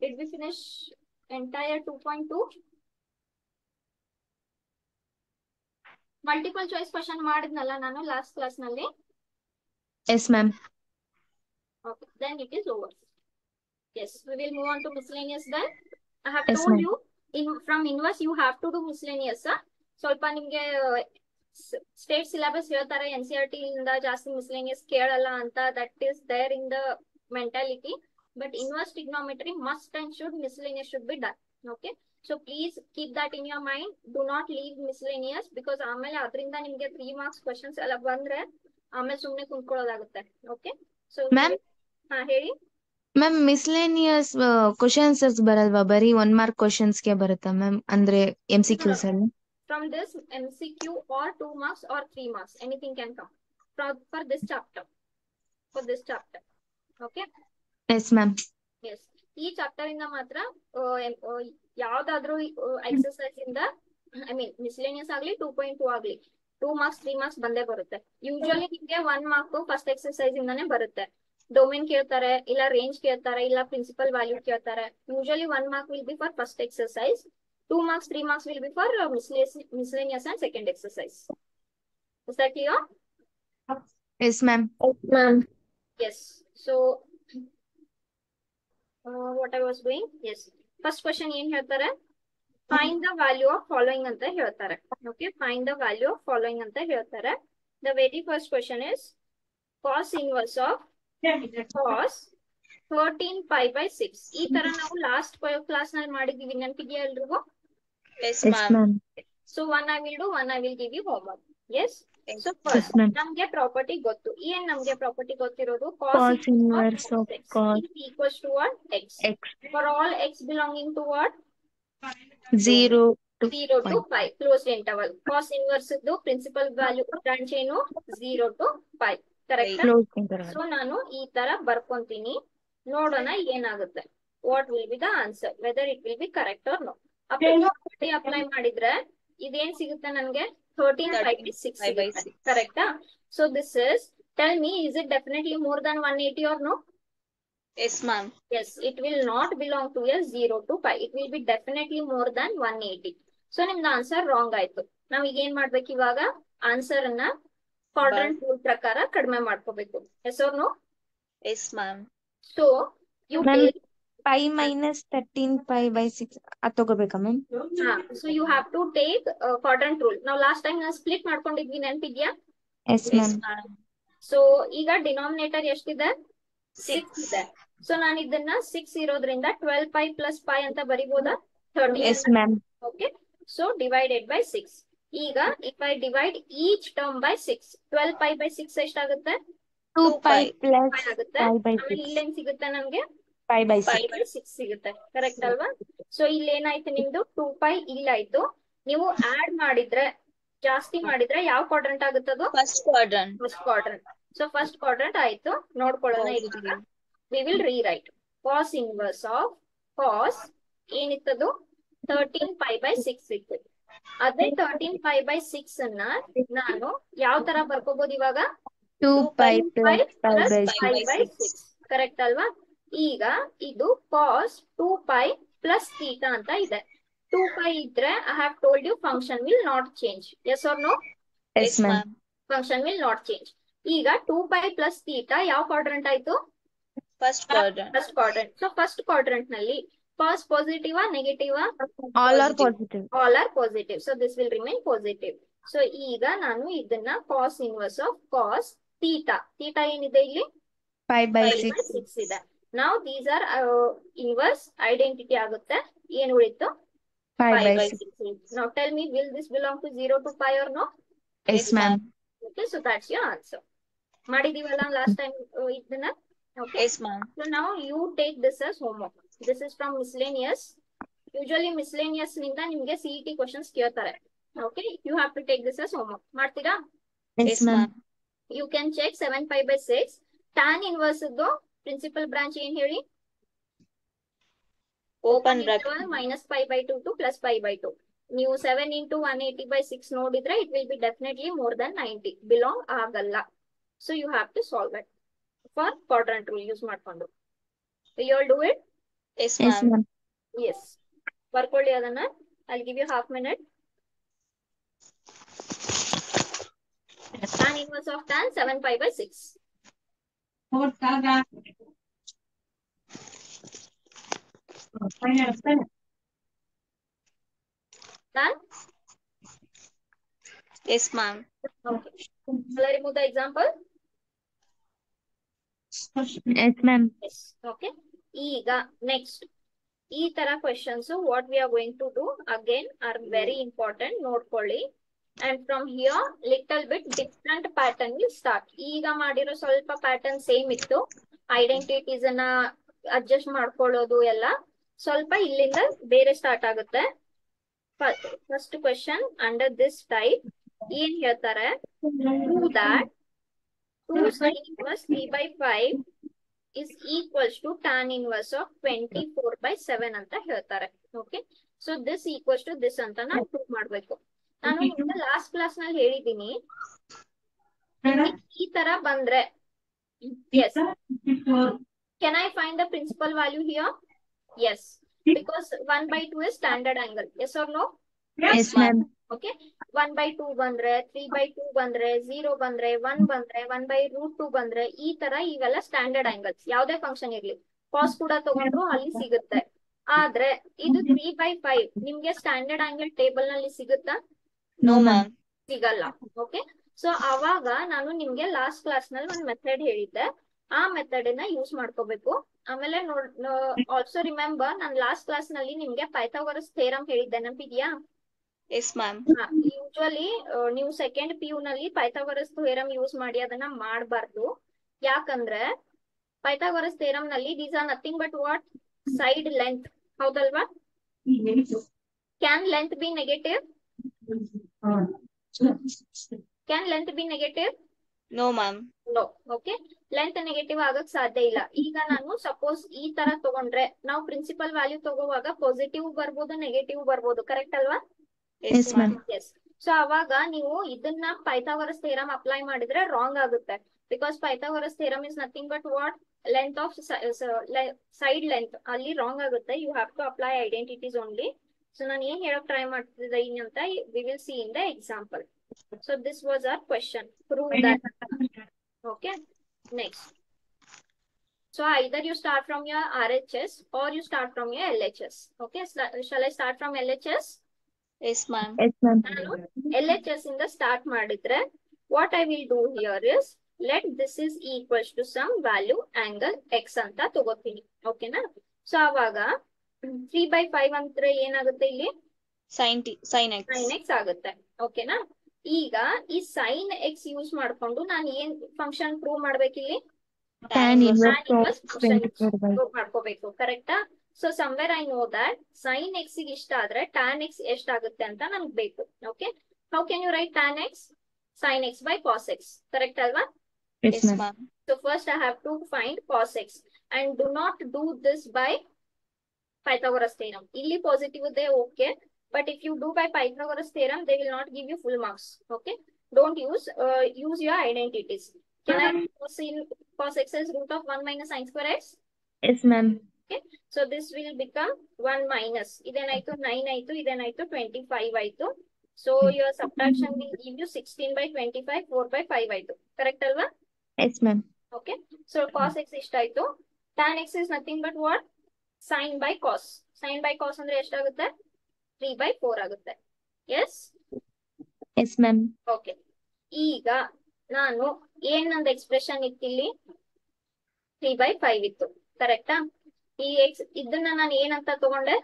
Speaker 1: did we finish entire two point two multiple choice question ಮಾಡಿದ್ನಲ್ಲ ನಾನು ಲಾಸ್ಟ್ ಕ್ಲಾಸ್ನಲ್ಲಿ?
Speaker 4: Yes ma'am
Speaker 1: okay then it is over yes we will move on to miscellaneous then I have told you in from inverse you have to do miscellaneous ಸ್ವಲ್ಪ ನಿಮ್ಗೆ ಸ್ಟೇಟ್ ಸಿಲೆಬಸ್ ಹೇಳ್ತಾರೆ ಎನ್ ಸಿ ಆರ್ ಟಿ ಇಂದ ಜಾಸ್ತಿ ಮಿಸ್ಲೇನಿಯಸ್ ಕೇಳಲ್ಲ ಅಂತ that is there in the mentality but inverse trigonometry must and should miscellaneous should be done okay so please keep that in your mind do not leave miscellaneous because ಆಮೇಲೆ ಅದರಿಂದ ನಿಮ್ಗೆ ತ್ರೀ ಮಾರ್ಕ್ಸ್ ಕ್ವಶನ್ಸ್ ಎಲ್ಲ ಬಂದ್ರೆ ಆಮೇಲೆ ಸುಮ್ನೆ ಕುಂತ್ಕೊಳ್ಳೋದಾಗುತ್ತೆ ಓಕೆ ಸೊ
Speaker 4: Ma'am?
Speaker 1: ಹಾ ಹೇಳಿ
Speaker 4: ಮ್ಯಾಮ್ ಮಿಸ್ಲೇನಿಯಸ್ ಕ್ವಶನ್ಸ್ ಬರಲ್ವಾ ಬರೀ ಒನ್ ಮಾರ್ಕ್ ಕ್ವಶನ್ಸ್ಗೆ ಬರುತ್ತಾ ಮ್ಯಾಮ್ ಅಂದ್ರೆ ಎಂ ಸಿ ಕ್ಯೂಸ್ ಅಲ್ಲಿ
Speaker 1: from this MCQ or two marks or three marks. Anything can come for, for this chapter. For this chapter. Okay.
Speaker 4: Yes ma'am
Speaker 1: Yes. ಈ ಚಾಪ್ಟರ್ ಇಂದ ಮಾತ್ರ ಆ, ಎಂ- ಆ, ಯಾವ್ದಾದ್ರು ಎಕ್ಸರ್ಸೈಸ್ ಇಂದ ಐ ಮೀನ್ ಮಿಸ್ಲೇನಿಯಸ್ ಆಗ್ಲಿ ಟೂ ಪಾಯಿಂಟ್ ಟೂ ಆಗ್ಲಿ ಟೂ ಮಾರ್ಕ್ಸ್ ತ್ರೀ ಮಾರ್ಕ್ಸ್ ಬಂದೇ ಬರುತ್ತೆ ಯೂಶಲಿ ನಿಮ್ಗೆ ಒನ್ ಮಾರ್ಕ್ ಫಸ್ಟ್ ಎಕ್ಸರ್ಸೈಸ್ ಇಂದಾನೆ ಬರುತ್ತೆ ಡೊಮೇನ್ ಕೇಳ್ತಾರೆ ಇಲ್ಲ ರೇಂಜ್ ಕೇಳ್ತಾರೆ ಇಲ್ಲ ಪ್ರಿನ್ಸಿಪಲ್ ವ್ಯಾಲ್ಯೂ ಕೇಳ್ತಾರೆ usually one mark will be for first exercise two marks three marks will be for miscellaneous and second exercise. Is that clear?
Speaker 4: S ma'am
Speaker 2: ma'am
Speaker 1: Yes. So, uh, I was was doing? First First ಏನ್ ಹೇಳ್ತಾರೆ? Find the value of following ಅಂತ ಹೇಳ್ತಾರೆ. Okay find the value of following ಅಂತ ಹೇಳ್ತಾರೆ. The very first question is cos inverse of cos thirteen five by six ಈ ತರ ನಾವು ಲಾಸ್ಟ್ ಕ್ಲಾಸ್ನಲ್ಲಿ ಮಾಡಿದೀವಿ ನೆನಪಿದೆಯಾ ಎಲ್ರಿಗೂ?
Speaker 3: Yes,
Speaker 4: yes
Speaker 3: ma'am.
Speaker 1: Ma'am so one I will do one I will give you homework
Speaker 3: yes
Speaker 1: Yes.
Speaker 4: So
Speaker 1: yes
Speaker 4: first
Speaker 1: ನಮ್ಗೆ ಪ್ರಾಪರ್ಟಿ ಗೊತ್ತು. ಏನ್ ನಮ್ಗೆ ಪ್ರಾಪರ್ಟಿ ಗೊತ್ತಿರೋದು?
Speaker 4: Cos inverse of cos
Speaker 1: equals to what x
Speaker 4: x
Speaker 1: for all x belonging to what
Speaker 4: zero zero
Speaker 1: zero to five close interval cos inverse principal value branch ಏನು? Zero to
Speaker 4: five correct
Speaker 1: so ನಾನು ಈ ತರ ಬರ್ಕೊಂತೀನಿ. ನೋಡೋಣ ಏನಾಗುತ್ತೆ. What will be the answer whether it will be correct or no apply ಮಾಡಿದ್ರೆ ಇದೇನ್ ಸಿಗುತ್ತೆ ನನ್ಗೆ? Thirteen five by six
Speaker 3: 5 by
Speaker 1: ಸಿಗುತ್ತೆ ಕರೆಕ್ಟಾ so this is tell me is it definitely more than one eighty or no
Speaker 3: Yes, ma'am.
Speaker 1: Yes, it will not belong to a 0 to pi. It will be definitely more than 180. So ನಿಮ್ದು ಆನ್ಸರ್ ರಾಂಗ್ ಆಯ್ತು. ನಾವ್ ಈಗ ಏನ್ ಮಾಡ್ಬೇಕು ಇವಾಗ? ಆನ್ಸರ್ ಅನ್ನ ಕ್ವಾಡ್ರಂಟ್ ರೂಲ್ ಪ್ರಕಾರ ಕಡಿಮೆ ಮಾಡ್ಕೋಬೇಕು. Yes no
Speaker 3: Yes, ma'am
Speaker 1: so you
Speaker 4: Ma'am, pi minus thirteen pi by six ಅದ್ ತಗೋಬೇಕಾ ma'am
Speaker 1: so you have to take quadrant rule ನಾವು ಲಾಸ್ಟ್ ಟೈಮ್ ನಾವು ಸ್ಪ್ಲಿಟ್ ಮಾಡ್ಕೊಂಡಿದ್ವಿ ನೆನಪಿದ್ಯಾ?
Speaker 3: Yes ma'am.
Speaker 1: ಸೊ ಈಗ ಡಿನಾಮಿನೇಟರ್ ಎಷ್ಟಿದೆ? ಸಿಕ್ಸ್. ಇದೆ. ಸೊ ನಾನು ಇದನ್ನ ಸಿಕ್ಸ್ ಇರೋದ್ರಿಂದ ಟ್ವೆಲ್ ಪೈ ಪ್ಲಸ್ ಪೈ ಅಂತ ಬರಿಬೋದಾ? Thirty
Speaker 4: yes ma'am
Speaker 1: okay so divided by 6. ಈಗ if I divide each term by 6, 12 pi by 6 ಎಷ್ಟಾಗುತ್ತೆ?
Speaker 3: Two pi.
Speaker 4: ಪ್ಲಸ್
Speaker 1: ಆಗುತ್ತೆ.
Speaker 4: ಪೈ ಬೈ
Speaker 1: ಆಮೇಲೆ ಇಲ್ಲೇನ್ ಸಿಗುತ್ತೆ ನಮ್ಗೆ?
Speaker 3: Pi
Speaker 4: by
Speaker 1: six by six ಸಿಗುತ್ತೆ. ಕರೆಕ್ಟ್ ಅಲ್ವಾ? ಸೊ ಇಲ್ಲಿ ಏನಾಯ್ತು ನಿಮ್ದು? ಟೂ ಪೈ ಇಲ್ಲಾಯ್ತು. ನೀವು ಆಡ್ ಮಾಡಿದ್ರೆ ಜಾಸ್ತಿ ಮಾಡಿದ್ರೆ ಯಾವ quadrant ಆಗುತ್ತದು
Speaker 3: first quadrant
Speaker 1: first quadrant so first quadrant ಆಯ್ತು. ನೋಡ್ಕೊಳ್ಳೋಣ ಇರ್ತೀವಿ we will rewrite cos inverse of cos ಏನಿತ್ತದು? Thirteen five by six ಇತ್ತು. ಅದೇ ತರ್ಟೀನ್ ಫೈವ್ ಬೈ ಸಿಕ್ಸ್ ಅನ್ನ ನಾನು ಯಾವ ತರ ಬರ್ಕೋಬಹುದು ಇವಾಗ?
Speaker 4: Two pi
Speaker 1: plus
Speaker 4: pi
Speaker 1: five by six correct ಅಲ್ವಾ? ಈಗ ಇದು cos two pi plus theta ಅಂತ ಇದೆ. ಟೂ ಪೈ ಇದ್ರೆ I have told you function will not change yes
Speaker 4: or no
Speaker 1: function will not change ಈಗ ಟೂ ಪೈ ಪ್ಲಸ್ ತೀಟಾ ಯಾವ ಕ್ವಾಡ್ರೆಂಟ್ ಆಯ್ತು?
Speaker 3: First quadrant
Speaker 1: first quadrant so first ಕ್ವಾಡ್ರೆಂಟ್ನಲ್ಲಿ cos positive negative
Speaker 4: all are
Speaker 3: Positive.
Speaker 4: Positive
Speaker 1: all are positive so this will remain positive so ಈಗ ನಾನು ಇದನ್ನ cos inverse of cos theta theta ಏನಿದೆ ಇಲ್ಲಿ?
Speaker 4: ಫೈವ್ ಬೈ ಸಿಕ್ಸ್
Speaker 1: ಇದೆ. ನಾವು ದೀಸ್ ಆರ್ ಇನ್ವರ್ಸ್ ಐಡೆಂಟಿಟಿ ಆಗುತ್ತೆ. ಏನ್ ಉಳಿತು? ಫೈ ಫೈ ನಾ tell me will this belong to zero to pi or
Speaker 4: no ma'am
Speaker 1: okay so patch ಯೋತ್ ಆನ್ಸರ್ ಮಾಡಿದೀವಲ್ಲ ಲಾಸ್ಟ್ ಟೈಮ್ ಇದನ್ನ? ದಿನ್
Speaker 3: ಓಕೆ ಮ್ಯಾಮ್
Speaker 1: ಸೊ ನಾವು you take this as homework this is from miscellaneous usually ಮಿಸ್ಲೇನಿಯಸ್ನಿಂದ ನಿಮ್ಗೆ ಸಿಇಟಿ ಕ್ವಷನ್ಸ್ ಕೇಳ್ತಾರೆ. Okay you have to take this as homework ಮಾಡ್ತೀರಾ
Speaker 3: yes ma'am
Speaker 1: you can check seven five by six tan ಇನ್ವರ್ಸ್ದು principal branch ಏನ್ ಹೇಳಿ?
Speaker 3: Open bracket.
Speaker 1: interval minus pi by 2 to plus pi by 2. ನೀವು 7 into 180 by 6 ನೋಡಿದ್ರೆ it will be definitely more than 90. Belong ಆಗಲ್ಲ. So you have to solve it. For quadrant rule use ಮಾಡ್ಕೊಂಡು. So you all do it?
Speaker 3: Yes,
Speaker 4: yes
Speaker 3: ma'am.
Speaker 4: Ma'am
Speaker 1: Yes. ಬರ್ಕೊಳ್ಳಿ ಅದನ್ನ I'll give you half minute. Tan inverse of tan 7 pi by 6. Done?
Speaker 3: Yes, ma'am.
Speaker 1: Okay. Shall I remove the example?
Speaker 4: Yes ma'am
Speaker 1: Yes. Okay. ಈಗ next. ಈ ತರ questions what we are going to do again are very important ನೋಡ್ಕೊಳ್ಳಿ and from here little bit different pattern will start ಈಗ ಮಾಡಿರೋ ಸ್ವಲ್ಪ ಪ್ಯಾಟರ್ನ್ ಸೇಮ್ ಇತ್ತು. ಐಡೆಂಟಿಟೀಸ್ ಅನ್ನ ಅಡ್ಜಸ್ಟ್ ಮಾಡ್ಕೊಳ್ಳೋದು ಎಲ್ಲ ಸ್ವಲ್ಪ ಇಲ್ಲಿಂದ ಬೇರೆ ಸ್ಟಾರ್ಟ್ ಆಗುತ್ತೆ. First question under this type ಏನ್ ಹೇಳ್ತಾರೆ? Two that two sine inverse three by five is equals to tan inverse of twenty four by seven ಅಂತ ಹೇಳ್ತಾರೆ. Okay so this equals to this ಅಂತ ನಾವು ಪ್ರೂವ್ ಮಾಡ್ಬೇಕು. ನಾನು ಲಾಸ್ಟ್ ಕ್ಲಾಸ್ನಲ್ಲಿ ಹೇಳಿದ್ದೀನಿ. ಈ ತರ ಬಂದ್ರೆ yes can I find the principal value here yes because one by two is standard angle yes
Speaker 4: or no
Speaker 1: okay one by two ಬಂದ್ರೆ ತ್ರೀ ಬೈ ಟೂ ಬಂದ್ರೆ ಝೀರೋ ಬಂದ್ರೆ ಒನ್ ಬಂದ್ರೆ ಒನ್ ಬೈ ರೂಟ್ ಟೂ ಬಂದ್ರೆ ಈ ತರ ಇವೆಲ್ಲ ಸ್ಟ್ಯಾಂಡರ್ಡ್ ಆಂಗಲ್ಸ್ ಯಾವ್ದೇ ಫಂಕ್ಷನ್ ಇರ್ಲಿ. ಕಾಸ್ ಕೂಡ ತಗೊಂಡ್ರು ಅಲ್ಲಿ ಸಿಗುತ್ತೆ. ಆದ್ರೆ ಇದು ತ್ರೀ ಬೈ ಫೈವ್ ನಿಮ್ಗೆ ಸ್ಟ್ಯಾಂಡರ್ಡ್ ಆಂಗಲ್ ಟೇಬಲ್ನಲ್ಲಿ ಸಿಗುತ್ತಾ?
Speaker 3: No, ಮ್ಯಾಮ್
Speaker 1: ಸಿಗಲ್ಲ. ಓಕೆ ಸೊ ಅವಾಗ ನಾನು ನಿಮ್ಗೆ ಲಾಸ್ಟ್ ಕ್ಲಾಸ್ನಲ್ಲಿ ಒಂದ್ ಮೆಥಡ್ ಹೇಳಿದ್ದೆ. ಆ ಮೆಥಡ್ ಅನ್ನ ಯೂಸ್ ಮಾಡ್ಕೋಬೇಕು. ಆಮೇಲೆ ನೋಡ್ ಆಲ್ಸೋ ರಿಮೆಂಬರ್ ನಾನು ಲಾಸ್ಟ್ ಕ್ಲಾಸ್ನಲ್ಲಿ ನಿಮ್ಗೆ ಪೈಥಾಗೋರಸ್ ಥೇರಮ್ ಹೇಳಿದ್ದೆ. ನೆನಪಿದ್ಯಾ?
Speaker 3: ಎಸ್ ಮ್ಯಾಮ್
Speaker 1: ಯೂಶುವಲಿ ನೀವು ಸೆಕೆಂಡ್ ಪಿ ಯು ನಲ್ಲಿ ಪೈಥಾಗೋರಸ್ ಥಿಯರಮ್ ಯೂಸ್ ಮಾಡಿ ಅದನ್ನ ಮಾಡಬಾರ್ದು. ಯಾಕಂದ್ರೆ Pythagoras ಥಿಯರಮ್ನಲ್ಲಿ these are nothing but what side length ಹೌದಲ್ವಾ? Can length be negative can length be negative
Speaker 3: no ma'am
Speaker 1: no okay length negative ಆಗಕ್ ಸಾಧ್ಯ ಇಲ್ಲ. ಈಗ ನಾನು ಸಪೋಸ್ ಈ ತರ ತಗೊಂಡ್ರೆ ನಾವು ಪ್ರಿನ್ಸಿಪಲ್ ವ್ಯಾಲ್ಯೂ ತಗೋವಾಗ ಪಾಸಿಟಿವ್ ಬರ್ಬೋದು ನೆಗೆಟಿವ್ ಬರ್ಬೋದು ಕರೆಕ್ಟ್ ಅಲ್ವಾ. ಎಸ್ ಸೊ ಅವಾಗ ನೀವು ಇದನ್ನ ಪೈಥಾಗರಸ್ ಥಿಯರಮ್ ಅಪ್ಲೈ ಮಾಡಿದ್ರೆ ರಾಂಗ್ ಆಗುತ್ತೆ. Because Pythagoras theorem is nothing but what length of side length ಅಲ್ಲಿ ರಾಂಗ್ ಆಗುತ್ತೆ. You have to apply identities only so ನಾನು ಏನ್ ಹೇಳಕ್ ಟ್ರೈ ಮಾಡ್ತಿದ್ದೀನಿ ಅಂತ we will see in the example so this was our question prove that okay next so either you start from your RHS or you start from your LHS okay Sla- shall I start from LHS
Speaker 3: Yes, ma'am.
Speaker 4: Yes ma'am
Speaker 1: ನಾನು LHS ಇಂದ ಸ್ಟಾರ್ಟ್ ಮಾಡಿದ್ರೆ what I will do here is let this is equals to some value angle x ಅಂತ ತಗೋತೀನಿ ಓಕೆನಾ ಸೊ ಅವಾಗ ತ್ರೀ ಬೈ ಫೈವ್ ಅಂತ ಏನಾಗುತ್ತೆ ಇಲ್ಲಿ?
Speaker 3: Sin T, sin X.
Speaker 1: Sine x ಆಗುತ್ತೆ. ಓಕೆನಾ ಈಗ ಈ ಸೈನ್ ಎಕ್ಸ್ ಯೂಸ್ ಮಾಡ್ಕೊಂಡು ನಾನು ಏನ್ ಫಂಕ್ಷನ್ ಪ್ರೂವ್ ಮಾಡ್ಬೇಕಿಲ್ಲಿ
Speaker 4: ಇಲ್ಲಿ?
Speaker 1: Tan inverse
Speaker 4: twenty four
Speaker 1: prove ಮಾಡ್ಕೋಬೇಕು ಕರೆಕ್ಟಾ so somewhere I know that sine ಎಕ್ಸ್ಗೆ ಇಷ್ಟ ಆದ್ರೆ ಟ್ಯಾನ್ ಎಕ್ಸ್ ಎಷ್ಟಾಗುತ್ತೆ ಅಂತ ನನ್ಗೆ ಬೇಕು okay how can you write tan x sine x by cos x correct ಅಲ್ವಾ? So first I have to find I x and do cos x. This do Pythagoras theorem. Illi positive ಇದೆ okay, but if you do by Pythagoras theorem, they will not give you full marks. Okay, don't use uh, use your identities. Can I cos in cos x as root of one minus sin square x?
Speaker 4: Yes ma'am
Speaker 1: So this will become one minus. ಇದೇನಾಯ್ತು nine ಆಯ್ತು ಇದೇನಾಯ್ತು twenty five ಆಯ್ತು. So your subtraction will give you sixteen by twenty five, four by five ಆಯ್ತು. Correct ಅಲ್ವಾ?
Speaker 4: Yes ma'am
Speaker 1: Okay, so cos x ಇಷ್ಟಾಯ್ತು tan x is nothing but what? Sin by cos sine by cos ಅಂದ್ರೆ ಎಷ್ಟಾಗುತ್ತೆ? ತ್ರೀ ಬೈ ಫೋರ್ ಆಗುತ್ತೆ. ಎಸ್
Speaker 4: ಎಸ್ ಮ್ಯಾಮ್
Speaker 1: ಓಕೆ ಈಗ ನಾನು ಏನ್ ನಂದು ಎಕ್ಸ್ಪ್ರೆಷನ್ ಇತ್ತಿಲ್ಲಿ ತ್ರೀ ಬೈ ಫೈವ್ ಇತ್ತು ಕರೆಕ್ಟಾ ಈ ಎಕ್ಸ್ ಇದನ್ನ ನಾನು ಏನಂತ ತಗೊಂಡೆ?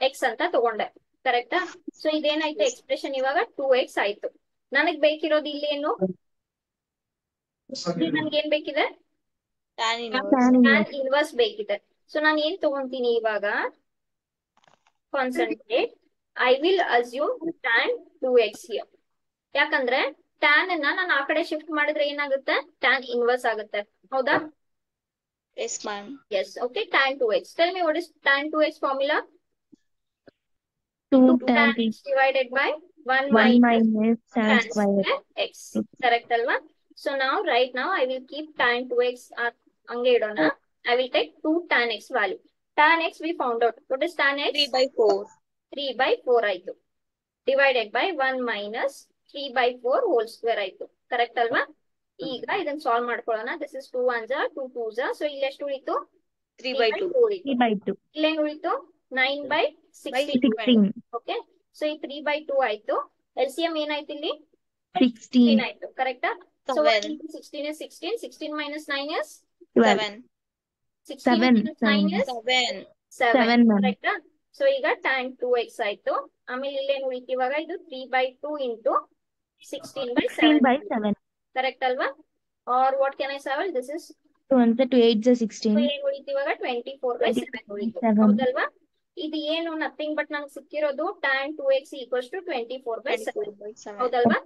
Speaker 1: ಎಕ್ಸ್ ಅಂತ ತಗೊಂಡೆ. ಕರೆಕ್ಟಾ ಸೊ ಇದೇನಾಯ್ತು ಎಕ್ಸ್ಪ್ರೆಷನ್ ಇವಾಗ? ಟೂ ಎಕ್ಸ್ ಆಯ್ತು. ನನಗ್ ಬೇಕಿರೋದು ಇಲ್ಲಿ ಏನು? ನನ್ಗೆ ಏನ್ ಬೇಕಿದೆ?
Speaker 3: Tan inverse.
Speaker 1: ಟ್ಯಾನ್ ಇನ್ವರ್ಸ್ ಬೇಕಿದೆ. ಸೊ ನಾನು ಏನ್ ತಗೊಂತೀನಿ ಇವಾಗ? Concentrate I will assume tan two x here ಯಾಕಂದ್ರೆ ಟ್ಯಾನ್ ಅನ್ನ ನಾನು ಆ ಕಡೆ ಶಿಫ್ಟ್ ಮಾಡಿದ್ರೆ ಏನಾಗುತ್ತೆ? ಟ್ಯಾನ್ ಇನ್ವರ್ಸ್ ಆಗುತ್ತೆ. ಹೌದಾ?
Speaker 3: Yes ma'am
Speaker 1: yes okay tan two x tell me what is tan
Speaker 4: two
Speaker 1: x
Speaker 4: formula
Speaker 1: two tan tan x divided
Speaker 4: by
Speaker 1: one
Speaker 4: minus tan
Speaker 1: tan
Speaker 4: square
Speaker 1: square. x. Correct ಅಲ್ವಾ ಸೊ ನಾವು right now I will keep tan 2x at ಹಂಗೆ ಇಡೋಣ. I will take 2 tan x value tan x we found out what is tan x?
Speaker 3: 3 by 4
Speaker 1: 3 by 4 ಆಯ್ತು. Divided by one minus three by four whole square ಆಯ್ತು. ಕರೆಕ್ಟ್ ಅಲ್ವಾ? ಈಗ ಇದನ್ನ ಸಾಲ್ವ್ ಮಾಡ್ಕೊಳ್ಳೋಣ. ದಿಸ್ ಇಸ್ ಟೂ ಒನ್ ಜಾ ಟೂ ಟೂ ಜಾ ಸೊ ಇಲ್ಲಿ ಎಷ್ಟು ಉಳಿತು?
Speaker 3: 3 ಬೈ 2
Speaker 1: ಉಳಿತು.
Speaker 4: ತ್ರೀ ಬೈ ಟು
Speaker 1: ಇಲ್ಲೇನ್ ಉಳಿತು? Nine by sixteen
Speaker 4: sixteen
Speaker 1: okay so ಈ ತ್ರೀ ಬೈ ಟೂ ಆಯ್ತು. ಎಲ್ ಸಿ ಎಂ ಏನಾಯ್ತು ಇಲ್ಲಿ?
Speaker 4: ಸಿಕ್ಸ್ಟೀನ್
Speaker 1: 16 ಆಯ್ತು. ಕರೆಕ್ಟಾ So what
Speaker 3: Seven.
Speaker 1: into 16 is 16. 16 minus 9 is
Speaker 4: twelve
Speaker 3: 7
Speaker 1: 16
Speaker 4: Seven,
Speaker 1: minus 9 is
Speaker 3: 7
Speaker 1: 7.
Speaker 4: Seven, ma'am.
Speaker 1: Correct? So ಈಗ ಟ್ಯಾನ್ ಟೂ ಎಕ್ಸ್ ಆಯ್ತು. ಆಮೇಲೆ ಇಲ್ಲೇನ್ ಉಳಿತೀವಾಗ ಇದು 3 by 2 into 16 by 7.
Speaker 4: Sixteen by seven
Speaker 1: correct ಅಲ್ವಾ? Or what can I solve this is
Speaker 4: two one two eight ಜ ಸಿಕ್ಸ್ಟೀನ್
Speaker 1: ಏನ್ ಉಳಿತು ಇವಾಗ? 24 by 7 ಉಳಿತು.
Speaker 4: Seven.
Speaker 1: ಹೌದಲ್ವಾ? ಇದು ಏನು? ನಥಿಂಗ್ ಬಟ್ ನಂಗೆ ಸಿಕ್ಕಿರೋದು tan 2x x equals 24 twenty 7
Speaker 3: 24 by 7
Speaker 1: ಹೌದಲ್ವಾ?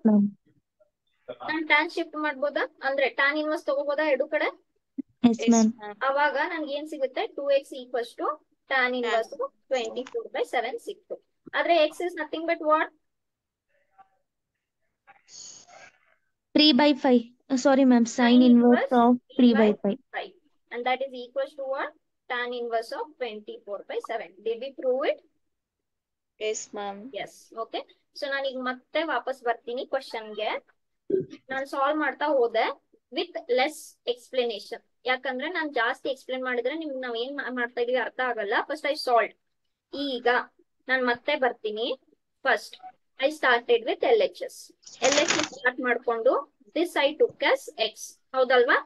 Speaker 1: ನಾನು ಟ್ಯಾನ್ ಶಿಫ್ಟ್ ಮಾಡ್ಬೋದಾ? ಅಂದ್ರೆ ಟ್ಯಾನ್ ಇನ್ವರ್ಸ್ ತಗೋಬೋದಾ? ಎರಡು ಕಡೆ? ಅವಾಗ ನನ್ಗೆ ಏನ್ ಸಿಗುತ್ತೆ? Two x equals to tan inverse twenty four by seven ಸಿಕ್ತು ಆದ್ರೆ x is nothing but what
Speaker 4: three by five sorry ma'am sine inverse of three by five
Speaker 1: five and that is equals to what tan inverse of twenty four by seven did we prove it
Speaker 3: yes ma'am.
Speaker 1: Yes okay so ನಾನೀಗ ಮತ್ತೆ ವಾಪಸ್ ಬರ್ತೀನಿ ಕ್ವಶನ್ಗೆ ನಾನು ಸಾಲ್ವ್ ಮಾಡ್ತಾ ಹೋದೆ. ವಿತ್ ಲೆಸ್ ಎಕ್ಸ್ಪ್ಲನೇಷನ್ ಯಾಕಂದ್ರೆ ನಾನ್ ಜಾಸ್ತಿ ಎಕ್ಸ್ಪ್ಲೇನ್ ಮಾಡಿದ್ರೆ ನಿಮ್ಗೆ ನಾವ್ ಏನ್ ಮಾಡ್ತಾ ಇದೀವಿ ಅರ್ಥ ಆಗಲ್ಲ. ಫಸ್ಟ್ ಐ ಸಾಲ್ಟ್ ಈಗ ನಾನ್ ಮತ್ತೆ ಬರ್ತೀನಿ. First I started with L H S L H S start ಮಾಡ್ಕೊಂಡು this I took as x ಹೌದಲ್ವಾ?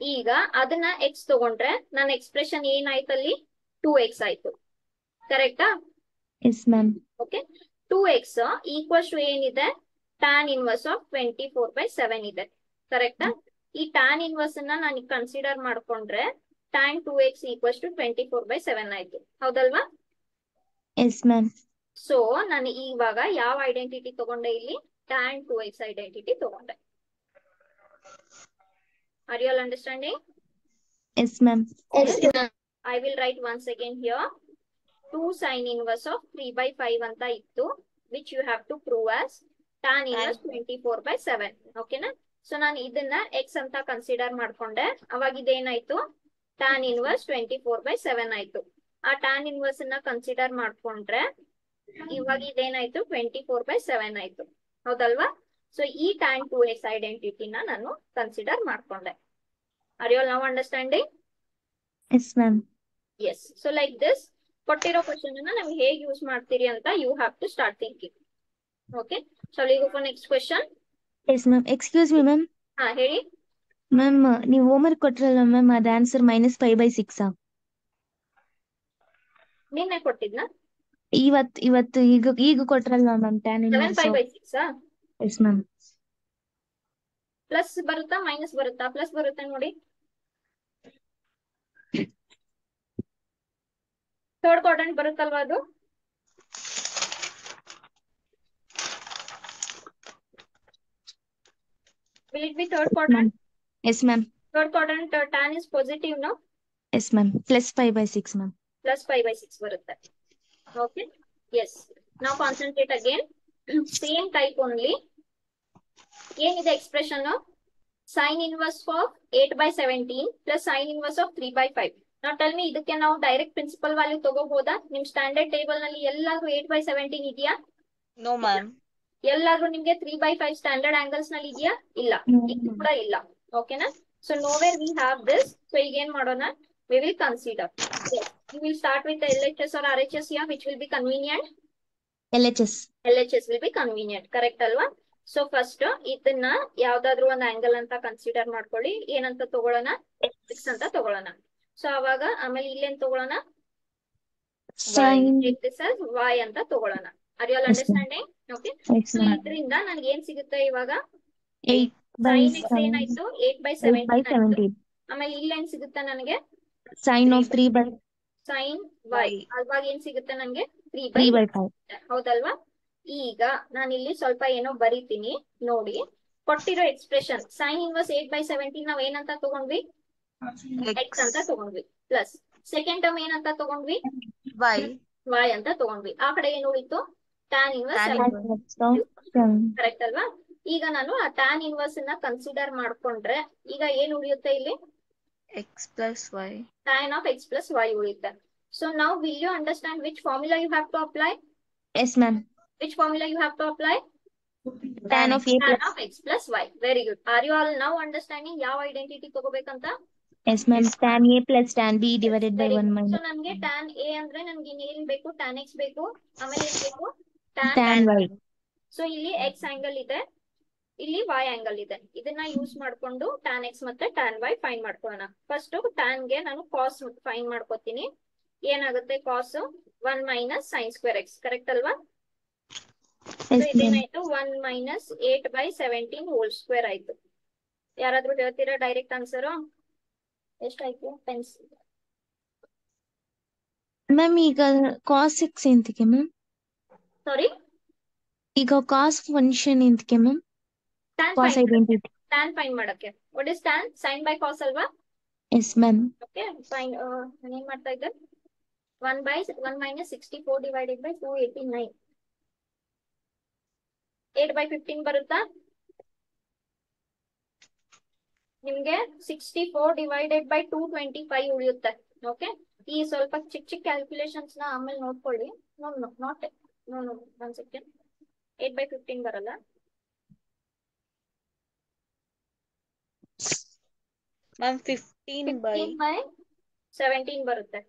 Speaker 1: ಈಗ ಅದನ್ನ ಎಕ್ಸ್ ತಗೊಂಡ್ರೆ ನನ್ನ ಎಕ್ಸ್ಪ್ರೆಷನ್ ಏನಾಯ್ತಲ್ಲಿ? ಟೂ ಎಕ್ಸ್ ಆಯ್ತು. ಕರೆಕ್ಟಾ okay two x equals to ಏನಿದೆ? Tan inverse of twenty four by seven ಇದೆ. ಕರೆಕ್ಟಾ ಈ ಟ್ಯಾನ್ ಇನ್ವರ್ಸ್ ಅನ್ನ ನಾನು ಕನ್ಸಿಡರ್ ಮಾಡ್ಕೊಂಡ್ರೆ tan two x equals to twenty four by seven ಆಯ್ತು. ಹೌದಲ್ವಾ?
Speaker 4: ಎಸ್ ಮ್ಯಾಮ್
Speaker 1: ಸೊ ನಾನು ಇವಾಗ ಯಾವ ಐಡೆಂಟಿಟಿ ತಗೊಂಡೆ ಇಲ್ಲಿ? ಟ್ಯಾನ್ ಟು ಎಕ್ಸ್ ಐಡೆಂಟಿಟಿ ತಗೊಂಡೆ. Are you all understanding
Speaker 4: yes ma'am
Speaker 1: I will write once again here 2 sine inverse of 3 by 5 ಅಂತ ಇತ್ತು which you have to prove as tan inverse twenty four by seven ಓಕೆನಾ ಸೊ ನಾನು ಇದನ್ನ ಎಕ್ಸ್ ಅಂತ ಕನ್ಸಿಡರ್ ಮಾಡ್ಕೊಂಡೆ. ಅವಾಗ ಇದೇನಾಯ್ತು? Tan inverse 24 by 7 ಆಯ್ತು. ಆ ಟ್ಯಾನ್ ಇನ್ವರ್ಸ್ ಅನ್ನ ಕನ್ಸಿಡರ್ ಮಾಡ್ಕೊಂಡ್ರೆ ಇವಾಗ ಇದೇನಾಯ್ತು? 24 by 7 ಆಯ್ತು. ಹೌದಲ್ವಾ? ಸೊ ಈ ಟ್ಯಾನ್ ಟು ಎಕ್ಸ್ ಐಡೆಂಟಿಟಿನ ನಾನು ಕನ್ಸಿಡರ್ ಮಾಡ್ಕೊಂಡೆ. ಆರ್ ಯು ನಾವು now understanding
Speaker 4: yes ma'am
Speaker 1: yes so like this ಕೊಟ್ಟಿರೋ ಕ್ವಶನ್ ಅನ್ನ ನಾವು ಹೇಗೆ ಯೂಸ್ ಮಾಡ್ತೀರಿ ಅಂತ you have to start thinking okay so for next question
Speaker 4: yes ma'am excuse me ma'am
Speaker 1: ಹಾ ಹೇಳಿ.
Speaker 4: ಮ್ಯಾಮ್ ನೀವು ಹೋಮ್ವರ್ಕ್ ಕೊಟ್ಟಿರಲ್ಲ ಮ್ಯಾಮ್ ಅದ ಆನ್ಸರ್ ಮೈನಸ್ ಫೈವ್ ಬೈ ಸಿಕ್ಸಾ
Speaker 1: ನಿನ್ನೆ ಕೊಟ್ಟಿದ್ನ?
Speaker 4: ಇವತ್ ಇವತ್ತು ಈಗ ಈಗ ಕೊಟ್ರಲ್ಲ ma'am
Speaker 1: tan
Speaker 4: seven
Speaker 1: five by six
Speaker 4: yes ma'am
Speaker 1: plus ಬರುತ್ತಾ ಮೈನಸ್ ಬರುತ್ತಾ? ಪ್ಲಸ್ ಬರುತ್ತೆ ನೋಡಿ. ಥರ್ಡ್ ಕ್ವಾಡ್ರೆಂಟ್ ಬರುತ್ತಲ್ವಾ ಅದು? Will it be third quadrant
Speaker 4: yes ma'am
Speaker 1: third quadrant tan is positive no
Speaker 4: yes ma'am plus five by six ma'am
Speaker 1: plus five by six ಬರುತ್ತೆ. ಓಕೆ ಎಸ್ ನಾವು concentrate again same type only ಏನಿದೆ expression sine inverse of eight by seventeen plus sine inverse of three by five ನಾವು ಟೆಲ್ ಮಿ ಇದಕ್ಕೆ ನಾವು ಡೈರೆಕ್ಟ್ ಪ್ರಿನ್ಸಿಪಲ್ ವ್ಯಾಲ್ಯೂ ತಗೋಬಹುದಾ? ನಿಮ್ ಸ್ಟ್ಯಾಂಡರ್ಡ್ ಟೇಬಲ್ನಲ್ಲಿ ಎಲ್ಲಾದ್ರೂ ಏಟ್ ಬೈ ಸೆವೆಂಟೀನ್ ಇದೆಯಾ?
Speaker 3: No ma'am.
Speaker 1: ಎಲ್ಲಾದ್ರೂ ನಿಮ್ಗೆ ತ್ರೀ ಬೈ ಫೈವ್ ಸ್ಟ್ಯಾಂಡರ್ಡ್ ಆಂಗಲ್ಸ್ನಲ್ಲಿ ಇದೆಯಾ? ಇಲ್ಲ. ಇದು ಕೂಡ ಇಲ್ಲ. ಓಕೆನಾ so nowhere we have this so ಈಗ ಏನ್ ಮಾಡೋಣ? We will consider you will start with L H S R R H S yeah which will be convenient
Speaker 4: L H S
Speaker 1: L H S will be convenient correct ಅಲ್ವಾ? ಸೊ ಫಸ್ಟ್ ಇದನ್ನ ಯಾವ್ದಾದ್ರು ಒಂದ್ ಆಂಗಲ್ ಅಂತ ಕನ್ಸಿಡರ್ ಮಾಡ್ಕೊಳ್ಳಿ. ಏನಂತ ತಗೊಳ್ಳೋಣ? ಎಕ್ಸ್ ಅಂತ ತಗೊಳ್ಳೋಣ. ಸೊ ಅವಾಗ ಆಮೇಲೆ ಇಲ್ಲೇನ್ ತಗೊಳ್ಳೋಣ? ವೈ ಅಂತ ತಗೊಳ್ಳೋಣ.
Speaker 4: Are
Speaker 1: you all.
Speaker 4: Understanding
Speaker 1: okay
Speaker 4: so
Speaker 1: ಇದರಿಂದ ನನಗೆ ಏನ್ ಸಿಗುತ್ತೆ ಇವಾಗ? ಎಕ್ಸ್ ಏನಾಯ್ತು? Eight by
Speaker 4: eight by
Speaker 1: seventeen ಆಯ್ತು.
Speaker 4: ಸೆವೆಂಟೀನ್
Speaker 1: ಆಮೇಲೆ ಇಲ್ಲಿ ಏನ್ ಸಿಗುತ್ತೆ ನನಗೆ?
Speaker 4: Sine of three by
Speaker 1: sine y
Speaker 3: Y.
Speaker 1: ಅವಾಗ ಏನ್ ಸಿಗುತ್ತೆ ನನಗೆ? Three
Speaker 4: three
Speaker 1: by
Speaker 4: by five
Speaker 1: ಹೌದಲ್ವಾ? ಈಗ ನಾನು ಇಲ್ಲಿ ಸ್ವಲ್ಪ ಏನೋ ಬರೀತೀನಿ. ನೋಡಿ. ಕೊಟ್ಟಿರೋ expression sine inverse eight by seventeen ನಾವ್ ಏನಂತ ತಗೊಂಡ್ವಿ? ಎಕ್ಸ್ ಅಂತ ತಗೊಂಡ್ವಿ. ಪ್ಲಸ್ ಸೆಕೆಂಡ್ ಟರ್ಮ್ ಏನಂತ ತಗೊಂಡ್ವಿ?
Speaker 3: Y.
Speaker 1: ವೈ ಅಂತ ತಗೊಂಡ್ವಿ. ಆ ಕಡೆ ಏನು ಉಳಿತು? Tan inverse
Speaker 3: Tan
Speaker 1: inverse correct ಅಲ್ವಾ ಈಗ ನಾನು ಆ ಟ್ಯಾನ್ ಇನ್ವರ್ಸ್ನ ಕನ್ಸಿಡರ್ ಮಾಡ್ಕೊಂಡ್ರೆ ಈಗ ಏನ್ ಉಳಿಯುತ್ತೆ ಇಲ್ಲಿ
Speaker 3: X plus Y.
Speaker 1: tan of x plus y ಉಳಿಯುತ್ತೆ so now will you understand which formula you have to apply
Speaker 4: yes ma'am
Speaker 1: which formula you have to apply
Speaker 4: tan of
Speaker 1: tan
Speaker 4: plus
Speaker 1: of x plus y very good are you all now understanding ಯಾವ identity ತಗೋಬೇಕಂತ
Speaker 4: yes ma'am tan A plus tan B divided by one
Speaker 1: so
Speaker 4: so
Speaker 1: ನನ್ಗೆ tan a ಅಂದ್ರೆ ನನ್ಗೆ ಏನ್ ಬೇಕು tan x ಬೇಕು ಆಮೇಲೆ ಏನ್ ಬೇಕು
Speaker 4: ಟ್ಯಾನ್ ವೈ
Speaker 1: ಸೊ ಇಲ್ಲಿ ಎಕ್ಸ್ ಆಂಗಲ್ ಇದೆ ಇಲ್ಲಿ ವೈ ಆಂಗಲ್ ಇದೆ. ಇದನ್ನ ಯೂಸ್ ಮಾಡ್ಕೊಂಡು ಟ್ಯಾನ್ ಎಕ್ಸ್ ಮತ್ತೆ ಟ್ಯಾನ್ ವೈ ಫೈನ್ ಮಾಡ್ಕೊಳ್ಳೋಣ. ಫಸ್ಟ್ ಟ್ಯಾನ್ಗೆ ನಾನು ಕಾಸ್ ಫೈನ್ ಮಾಡ್ಕೋತೀನಿ. ಏನಾಗುತ್ತೆ cos one minus sine square x correct ಅಲ್ವಾ? ಇದೇನಾಯ್ತು? One minus eight by seventeen whole square ಆಯ್ತು. ಯಾರಾದ್ರೂ ಹೇಳ್ತೀರಾ ಡೈರೆಕ್ಟ್ ಆನ್ಸರ್ ಎಷ್ಟಾಯ್ತು? ಪೆನ್ಸಿಲ್
Speaker 4: ಮ್ಯಾಮ್ ಈಗ ಕಾಸ್ ಸಿಕ್ಸ್ ಎಂತಕ್ಕೆ ಮ್ಯಾಮ್
Speaker 1: ಸಾರಿ
Speaker 4: ಈಗ ಕಾಸ್ ಫಂಕ್ಷನ್ ಇದಕ್ಕೆ
Speaker 1: ma'am
Speaker 4: tan
Speaker 1: cos
Speaker 4: identity
Speaker 1: tan find ಮಾಡಕ್ಕೆ. What is tan sine by cos ಅಲ್ವಾ?
Speaker 4: ಎಸ್ ಮ್ಯಾಮ್
Speaker 1: ಓಕೆ ಫೈನ್ ಏನ್ ಮಾಡ್ತಾ ಇದ್ದೆ? 1 by 1 minus sixty four divided by two eighty nine eight by fifteen ಬರುತ್ತಾ? ನಿಮ್ಗೆ sixty four divided by two twenty five ಉಳಿಯುತ್ತೆ. ಓಕೆ ಈ ಸ್ವಲ್ಪ ಚಿಕ್ಕ ಚಿಕ್ಕ ಕ್ಯಾಲ್ಕುಲೇಷನ್ಸ್ನ ಆಮೇಲೆ ನೋಡ್ಕೊಳ್ಳಿ. No not no no one second eight by fifteen ಬರಲ್ಲ
Speaker 3: Ma'am, 15 by.
Speaker 1: Fifteen by seventeen ಬರುತ್ತೆ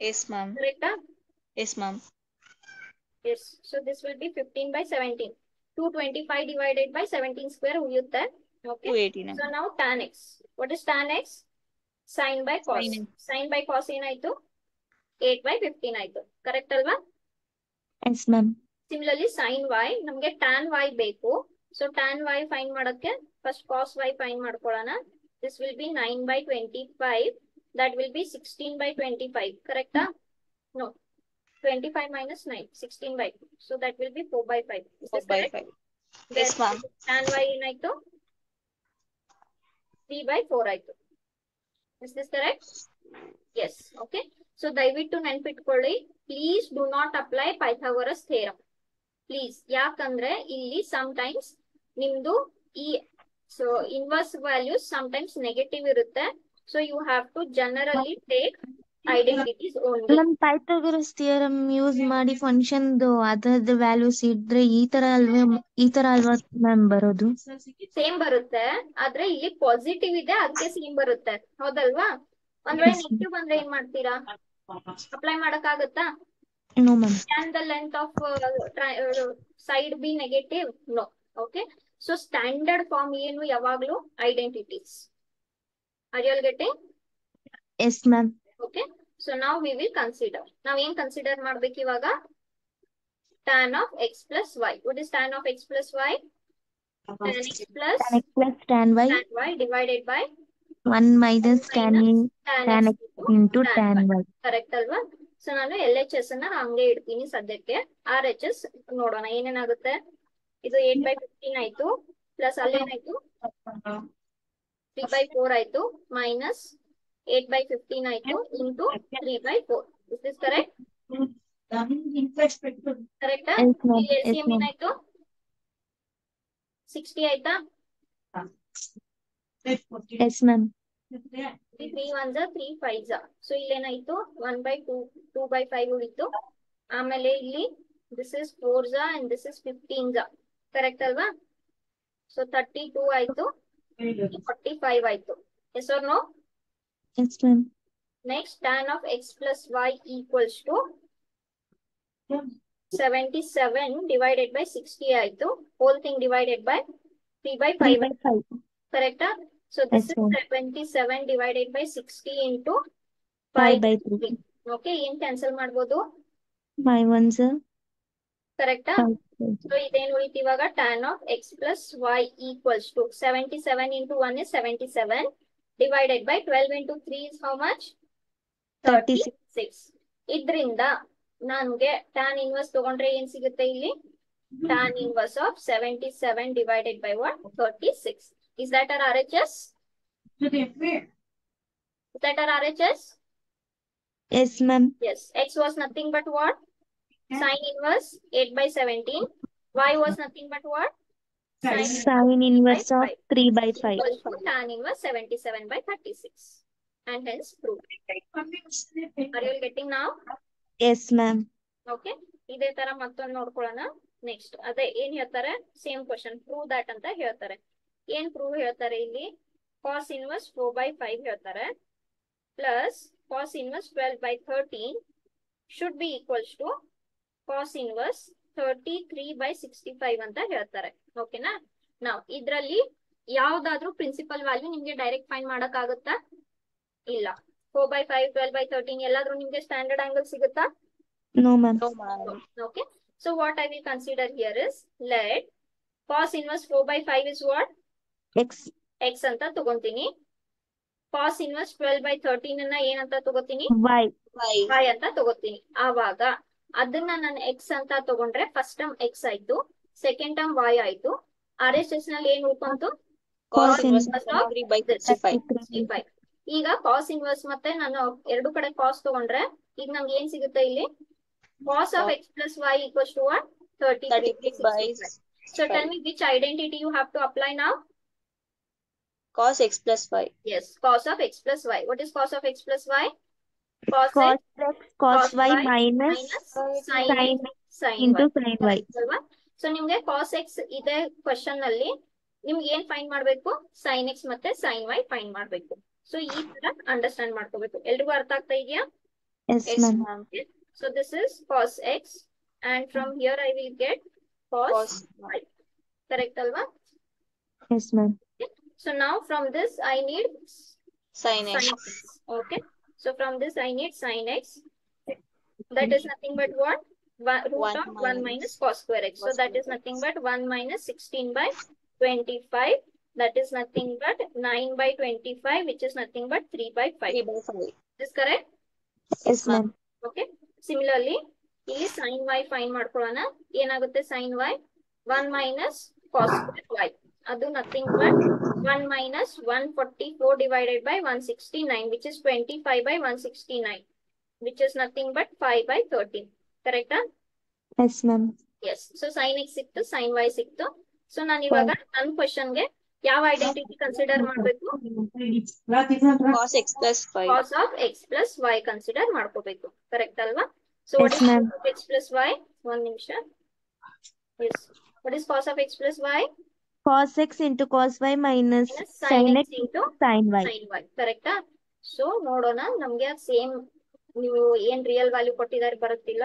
Speaker 3: Yes, ma'am.
Speaker 1: ಕರೆಕ್ಟಾ
Speaker 3: Yes, ma'am.
Speaker 1: Yes, so this will be 15 by 17. 225 divided by 17 square ಉಳಿಯುತ್ತೆ. Okay.
Speaker 3: 289.
Speaker 1: So now tan x. What is tan x? Sin by cos.
Speaker 3: Sin
Speaker 1: Sin by cos ಏನಾಯ್ತು? 8 by 15 ಆಯ್ತು. ಕರೆಕ್ಟ್ ಅಲ್ವಾ?
Speaker 4: Yes ma'am
Speaker 1: Similarly sin y ನಮ್ಗೆ tan y ಬೇಕು. So tan y ಫೈನ್ ಮಾಡಕ್ಕೆ ಫಸ್ಟ್ cos y ಫೈನ್ ಮಾಡ್ಕೊಳ್ಳೋಣ. This will be 9 by 25. That will be 16 by 25. ಕರೆಕ್ಟಾ? No. 25 minus 9. 16 by 2. So that will be 4 by 5. Is
Speaker 3: 4
Speaker 1: this
Speaker 3: by
Speaker 1: correct?
Speaker 3: 5. Yes, ma'am.
Speaker 1: tan y ಏನಾಯ್ತು? 3 by 4 ಆಯ್ತು. Is this correct? Yes. Okay. So ದಯವಿಟ್ಟು ನೆನ್ಪಿಟ್ಕೊಳ್ಳಿ. Please do not apply Pythagoras theorem please ಯಾಕಂದ್ರೆ ಇಲ್ಲಿ ಟೈಮ್ಸ್ ನಿಮ್ದು ಈ so inverse values times negative ಇರುತ್ತೆ. So you have to generally take identities only
Speaker 4: ನಮ್ ಪೈಥಾಗರಸ್ ಥಿಯರಮ್ ಯೂಸ್ ಮಾಡಿ ಫಂಕ್ಷನ್ ಅದ್ರದ್ದು ವ್ಯಾಲ್ಯೂಸ್ ಇದ್ರೆ ಈ ತರ ಅಲ್ವೇ ಈ ತರ ಅಲ್ವಾ ಮ್ಯಾಮ್ ಬರೋದು?
Speaker 1: ಸೇಮ್ ಬರುತ್ತೆ. ಆದ್ರೆ ಇಲ್ಲಿ ಪಾಸಿಟಿವ್ ಇದೆ ಅದಕ್ಕೆ ಸೇಮ್ ಬರುತ್ತೆ. ಹೌದಲ್ವಾ? ಒಂದ್ ವೇಳೆ. ನೆಗೆಟಿವ್ ಬಂದ್ರೆ ಏನ್ ಮಾಡ್ತೀರಾ? ಅಪ್ಲೈ ಮಾಡಕ್
Speaker 4: ಆಗುತ್ತಾ no ma'am
Speaker 1: can the length of side be negative no okay so standard form ಏನು ಯಾವಾಗ್ಲೂ? Identities are you all
Speaker 4: yes ma'am
Speaker 1: okay so ನಾವ್ ವಿ ವಿಲ್ ಕನ್ಸಿಡರ್ ನಾವೇನ್ ಕನ್ಸಿಡರ್ ಮಾಡ್ಬೇಕು ಇವಾಗ? Tan of x plus y would is tan of x plus y tan x plus
Speaker 4: y
Speaker 1: divided by
Speaker 4: 1 minus tan
Speaker 1: x
Speaker 4: tan y
Speaker 1: correct ಅಲ್ವಾ? ಸೊ ನಾನು ಎಲ್ ಎಚ್ ಎಸ್ ಅನ್ನ ಹಂಗೆ ಇಡ್ತೀನಿ ಸದ್ಯಕ್ಕೆ. ಆರ್ ಎಚ್ ಎಸ್ ನೋಡೋಣ ಏನೇನಾಗುತ್ತೆ? ಇದು ಏಟ್ ಬೈ ಫಿಫ್ಟೀನ್ ಆಯ್ತು ಪ್ಲಸ್ ಅಲ್ಲೇನಾಯ್ತು ತ್ರೀ ಬೈ ಫೋರ್ ಆಯ್ತು ಮೈನಸ್ ಏಟ್ ಬೈ ಫಿಫ್ಟೀನ್ ಆಯ್ತು into three by four is this correct ಕರೆಕ್ಟಾ. ಏನಾಯ್ತು? ಸಿಕ್ಸ್ಟಿ ಆಯ್ತಾ?
Speaker 4: ಎಸ್ ಮ್ಯಾಮ್
Speaker 1: ತ್ರೀ ಒನ್ ಜಾ ತ್ರೀ ಫೈವ್ ಜಾ so ಇಲ್ಲೇನಾಯ್ತು one by two two by five ಉಳಿತು ಆಮೇಲೆ ಇಲ್ಲಿ ದಿಸ್ ಇಸ್ ಫೋರ್ ಜಾ ಅಂಡ್ ದಿಸ್ ಇಸ್ ಫಿಫ್ಟೀನ್ ಜಾ ಕರೆಕ್ಟ್ ಅಲ್ವಾ ಸೊ ತರ್ಟಿ ಟೂ ಆಯ್ತು ಫಾರ್ಟಿ ಫೈವ್ ಆಯ್ತು yes or no
Speaker 4: yes ma'am
Speaker 1: next tan of x plus y equals to seventy seven divided by sixty ಆಯ್ತು whole thing divided by three by
Speaker 4: three
Speaker 1: five
Speaker 4: by five
Speaker 1: ಕರೆಕ್ಟಾ
Speaker 4: So
Speaker 1: this
Speaker 4: That's
Speaker 1: is right. 77 divided by 60
Speaker 4: into
Speaker 1: 5
Speaker 4: by 3.
Speaker 1: Okay, ಏನ್ cancel ಮಾಡ್ಬೋದು
Speaker 4: 5 ones
Speaker 1: Correct? So ಇದೇನ್ ಉಳಿತು ಇವಾಗ tan of x plus y equals to 77 into 1 is 77 divided by 12 into 3 is how
Speaker 4: much
Speaker 1: 36 Idrinda ನನ್ಗೆ tan inverse to one in ಇಲ್ಲಿ tan inverse of 77 divided by what 36 Is that our RHS? Is that our RHS?
Speaker 4: Yes, ma'am.
Speaker 1: Yes. X was nothing but what? Sine inverse 8 by 17. Y was nothing but what?
Speaker 4: Sine, Sine inverse of 3
Speaker 1: by 5. Tan inverse 77 by 36. And hence proved. Are you getting now?
Speaker 4: Yes, ma'am.
Speaker 1: Okay. Next, ತರ ಮತ್ತೊಂದು ನೋಡ್ಕೊಳ್ಳೋಣ ನೆಕ್ಸ್ಟ್ ಅದೇ ಏನ್ ಹೇಳ್ತಾರೆ ಸೇಮ್ ಕ್ವಶನ್ ಪ್ರೂವ್ ದಟ್ ಅಂತ ಏನ್ ಪ್ರೂವ್ ಹೇಳ್ತಾರೆ ಇಲ್ಲಿ? Cos inverse four by five ಹೇಳ್ತಾರೆ. Plus cos inverse twelve by thirteen should be equals to cos inverse thirty three by sixty five ಅಂತ ಹೇಳ್ತಾರೆ. ಓಕೆನಾ ನಾವು ಇದ್ರಲ್ಲಿ ಯಾವ್ದಾದ್ರು ಪ್ರಿನ್ಸಿಪಲ್ ವ್ಯಾಲ್ಯೂ ನಿಮ್ಗೆ ಡೈರೆಕ್ಟ್ ಫೈನ್ ಮಾಡಕ್ ಆಗುತ್ತಾ ಇಲ್ಲ. Four by five twelve by thirteen ಎಲ್ಲಾದ್ರೂ ನಿಮ್ಗೆ ಸ್ಟ್ಯಾಂಡರ್ಡ್ ಆಂಗಲ್ ಸಿಗುತ್ತಾ? Okay so what I will consider here is let cos inverse four by five is 4 by 5 is what?
Speaker 4: X
Speaker 1: X ಅಂತ ತಗೊಂತೀನಿ. cos inverse 12 by 13 ಅನ್ನ ಏನಂತ ತಗೋತೀನಿ?
Speaker 3: y
Speaker 1: y ಅಂತ ತಗೋತೀನಿ. ಆವಾಗ ಅದನ್ನ ನಾನು x ಅಂತ ತಗೊಂಡ್ರೆ ಫಸ್ಟ್ ಟರ್ಮ್ x ಆಯ್ತು ಸೆಕೆಂಡ್ ಟರ್ಮ್ y ಆಯ್ತು ಆರ್ ಎಸ್ ಎಸ್ನಲ್ಲಿ ಏನ್ ಉಳ್ಕೊಂತು
Speaker 3: Cos
Speaker 4: Cos
Speaker 3: inverse
Speaker 1: inverse of
Speaker 3: 23 by 65.
Speaker 1: 65. ಈಗ ಕಾಸ್ ಇನ್ವರ್ಸ್ ಮತ್ತೆ ನಾನು ಎರಡು ಕಡೆ ಕಾಸ್ ತಗೊಂಡ್ರೆ ಈಗ ನಮಗೆ ಏನ್ ಸಿಗುತ್ತೆ ಇಲ್ಲಿ cos of x plus y equals to
Speaker 3: 33 by
Speaker 1: So tell me which identity you have to apply now?
Speaker 3: Cos x plus y.
Speaker 1: Yes, cos of x plus y. What is cos of x plus y? Cos
Speaker 4: cos
Speaker 1: x
Speaker 4: x cos
Speaker 1: Cos
Speaker 4: y
Speaker 1: y
Speaker 4: minus
Speaker 1: minus sin
Speaker 4: sin
Speaker 1: x sin
Speaker 4: into
Speaker 1: y.
Speaker 4: Sine y
Speaker 1: ಅಲ್ವಾ ಸೊ ನಿಮ್ಗೆ ಕಾಸ್ ಎಕ್ಸ್ ಇದೆ ಕ್ವಶನ್ ಅಲ್ಲಿ. ನಿಮ್ಗೆ ಏನ್ ಫೈಂಡ್ ಮಾಡ್ಬೇಕು? ಸೈನ್ ಎಕ್ಸ್ ಮತ್ತೆ ಸೈನ್ ವೈ ಫೈಂಡ್ ಮಾಡ್ಬೇಕು. ಸೊ ಈ ತರ ಅಂಡರ್ಸ್ಟ್ಯಾಂಡ್ ಮಾಡ್ಕೋಬೇಕು. ಎಲ್ರಿಗೂ ಅರ್ಥ ಆಗ್ತಾ ಇದೆಯಾ?
Speaker 4: Yes
Speaker 3: Yes,
Speaker 4: ma'am
Speaker 3: ma'am.
Speaker 1: So this is cos x and from here I will get cos
Speaker 3: Cos
Speaker 1: y correct ಅಲ್ವಾ?
Speaker 4: Yes ma'am
Speaker 1: So now from this I need
Speaker 3: sin x.
Speaker 1: sin x. Okay. So from this I need sin x. That is nothing but what? One, root
Speaker 3: One
Speaker 1: of 1
Speaker 3: minus
Speaker 1: minus cos square x. So
Speaker 3: cos
Speaker 1: that is
Speaker 3: square
Speaker 1: nothing
Speaker 3: x.
Speaker 1: but 1 minus 16 by 25. That is nothing but 9 by 25 which is nothing but 3 by 5.
Speaker 3: 3 by 5.
Speaker 1: Is correct?
Speaker 4: Yes ma'am
Speaker 1: Okay. Similarly, ಇಲ್ಲಿ sin y find ಮಾಡ್ಕೊಳ್ಳೋಣ ಏನಾಗುತ್ತೆ sin y 1 minus cos square y ಅದು nothing but 1 minus 144 divided by 169 which is 25 by 169 which is nothing but 5 by 13 correct
Speaker 4: yes ma'am
Speaker 1: yes so sin x ಸಿಕ್ತು sin y ಸಿಕ್ತು ಸೊ ನಾನು ಇವಾಗ ನನ್ನ ಕ್ವಶನ್ ಗೆ ಯಾವ ಐಡೆಂಟಿಟಿ ಕನ್ಸಿಡರ್ ಮಾಡಬೇಕು
Speaker 3: Cos x plus 5.
Speaker 1: cos of x plus y consider ಮಾಡ್ಕೋಬೇಕು ಕರೆಕ್ಟ್ ಅಲ್ವಾ so
Speaker 4: Yes,
Speaker 1: what is
Speaker 4: ma'am.
Speaker 1: cos of x plus y ಒಂದ್ ನಿಮಿಷ yes what is cos of x plus y
Speaker 4: cos x into cos y minus
Speaker 1: minus
Speaker 4: sine
Speaker 1: sin
Speaker 4: x
Speaker 1: x into
Speaker 4: sine y
Speaker 1: sin y. ಕರೆಕ್ಟಾ ಸೊ ನೋಡೋಣ ನಮ್ಗೆ ಸೇಮ್ ನೀವು ಏನ್ ರಿಯಲ್ ವ್ಯಾಲ್ಯೂ ಕೊಟ್ಟಿದ್ದಾರೆ ಬರುತ್ತಿಲ್ಲ?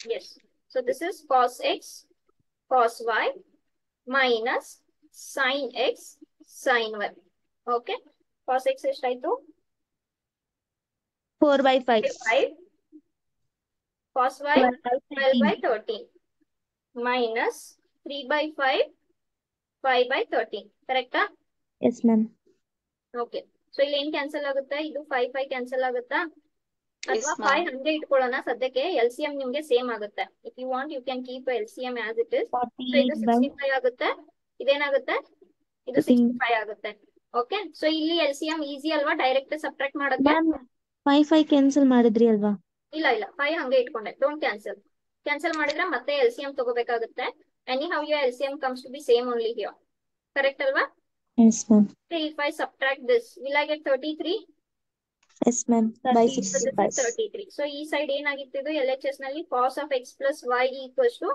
Speaker 1: Yes so this is cos x cos y minus sine x sine y okay cos x ಎಷ್ಟಾಯ್ತು?
Speaker 4: Four by five
Speaker 1: five cos y twelve by thirteen minus three by five five by thirteen ಕರೆಕ್ಟಾ
Speaker 4: ಎಸ್ ಮ್ಯಾಮ್
Speaker 1: ಓಕೆ ಸೊ ಇಲ್ಲಿ ಏನ್ ಕ್ಯಾನ್ಸಲ್ ಆಗುತ್ತೆ? ಇದು ಫೈವ್ ಫೈವ್ ಕ್ಯಾನ್ಸಲ್ ಆಗುತ್ತಾ? ಅಥವಾ
Speaker 3: ma'am.
Speaker 1: ಫೈವ್ ಹಂಗೆ ಇಟ್ಕೊಳ್ಳೋಣ. ಸದ್ಯಕ್ಕೆ ಎಲ್ ಸಿ ಎಂ ನಿಮ್ಗೆ ಸೇಮ್ ಆಗುತ್ತೆ. If you want you can keep L C M as
Speaker 4: it
Speaker 1: is ಇದು ಸಿಕ್ಸ್ಟಿ ಫೈವ್ ಆಗುತ್ತೆ. ಇದೇನಾಗುತ್ತೆ? ಇದು ಸಿಕ್ಸ್ಟಿ ಫೈವ್ ಆಗುತ್ತೆ. ಓಕೆ ಸೊ ಇಲ್ಲಿ ಎಲ್ ಸಿ ಎಂ ಈಸಿ ಅಲ್ವಾ? ಡೈರೆಕ್ಟ್ ಸಬ್ಟ್ರಾಕ್ಟ್ ಮಾಡಕ್ಕೆ?
Speaker 4: ಮ್ಯಾಮ್ ಫೈವ್ ಫೈವ್ ಕ್ಯಾನ್ಸಲ್ ಮಾಡಿದ್ರಿ ಅಲ್ವಾ?
Speaker 1: ಇಲ್ಲ ಇಲ್ಲ. ಫೈವ್ ಹಂಗೆ ಇಟ್ಕೊಂಡೆ. ಡೋಂಟ್ ಕ್ಯಾನ್ಸಲ್ ಕ್ಯಾನ್ಸಲ್ ಮಾಡಿದ್ರೆ ಮತ್ತೆ ಎಲ್ ಸಿ ಎಂ ತಗೋಬೇಕಾಗುತ್ತೆ. Anyhow you L C M comes to be same only here correct ಅಲ್ವಾ
Speaker 4: yes ma'am
Speaker 1: if I subtract this will I get thirty three
Speaker 4: yes ma'am by
Speaker 3: 30.
Speaker 4: Sixty
Speaker 1: So this
Speaker 4: five
Speaker 1: is 33. So ಈ ಸೈಡ್ ಏನಾಗಿತ್ತು? ಇದು L ಎಚ್ನಲ್ಲಿ cos of x plus y equals to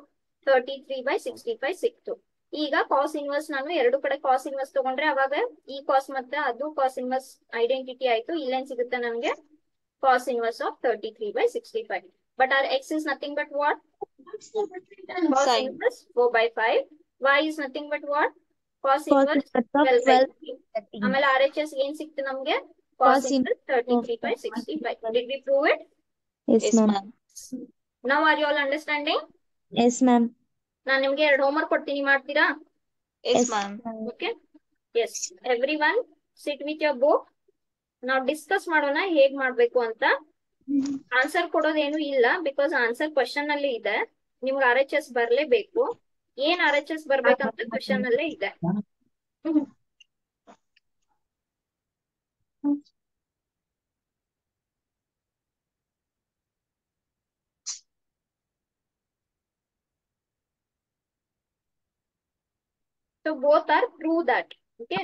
Speaker 1: thirty three by sixty five ಸಿಕ್ತು. ಈಗ ಕಾಸ್ ಇನ್ವರ್ಸ್ ನಾನು ಎರಡು ಕಡೆ ಕಾಸ್ ಇನ್ವರ್ಸ್ ತಗೊಂಡ್ರೆ ಅವಾಗ ಈ ಕಾಸ್ ಮತ್ತೆ ಅದು ಕಾಸ್ ಇನ್ವರ್ಸ್ ಐಡೆಂಟಿಟಿ ಆಯ್ತು. ಇಲ್ಲೇನ್ ಸಿಗುತ್ತೆ ನಮ್ಗೆ? Cos inverse of thirty three by sixty five but our x is nothing but but what? Cos
Speaker 3: Sine.
Speaker 1: inverse 4 by 5. Y is nothing but what? Cos
Speaker 4: Cos
Speaker 1: inverse
Speaker 4: inverse
Speaker 1: 12
Speaker 4: of
Speaker 1: by
Speaker 4: 12
Speaker 1: 3. ಆಮೇಲೆ ಆರ್ ಎಚ್ ಎಸ್ ಏನ್ ಸಿಕ್ತು ನಮ್ಗೆ
Speaker 4: Cos
Speaker 1: inverse 33 by 65. Did we prove it?
Speaker 4: Yes,
Speaker 3: Yes,
Speaker 4: ma'am.
Speaker 1: Now are you all understanding?
Speaker 4: Yes, ma'am.
Speaker 1: ನಾನ್ ನಿಮ್ಗೆ ಎರಡು ಹೋಮ್ವರ್ಕ್ ಕೊಡ್ತೀನಿ ಮಾಡ್ತೀರಾ
Speaker 3: Yes, ma'am.
Speaker 1: Okay yes everyone sit with your book ನಾವು ಡಿಸ್ಕಸ್ ಮಾಡೋಣ ಹೇಗ್ ಮಾಡ್ಬೇಕು ಅಂತ ಆನ್ಸರ್ ಕೊಡೋದೇನು ಇಲ್ಲ ಬಿಕಾಸ್ ಆನ್ಸರ್ ಕ್ವಶನ್ ಅಲ್ಲಿ ಇದೆ. ನಿಮ್ಗೆ ಆರ್ ಎಚ್ ಎಸ್ ಬರ್ಲೇಬೇಕು. ಏನ್ ಆರ್ ಎಚ್ ಎಸ್ ಬರ್ಬೇಕಂತ ಕ್ವಶನ್ ಅಲ್ಲೇ ಇದೆ. So both are prove that okay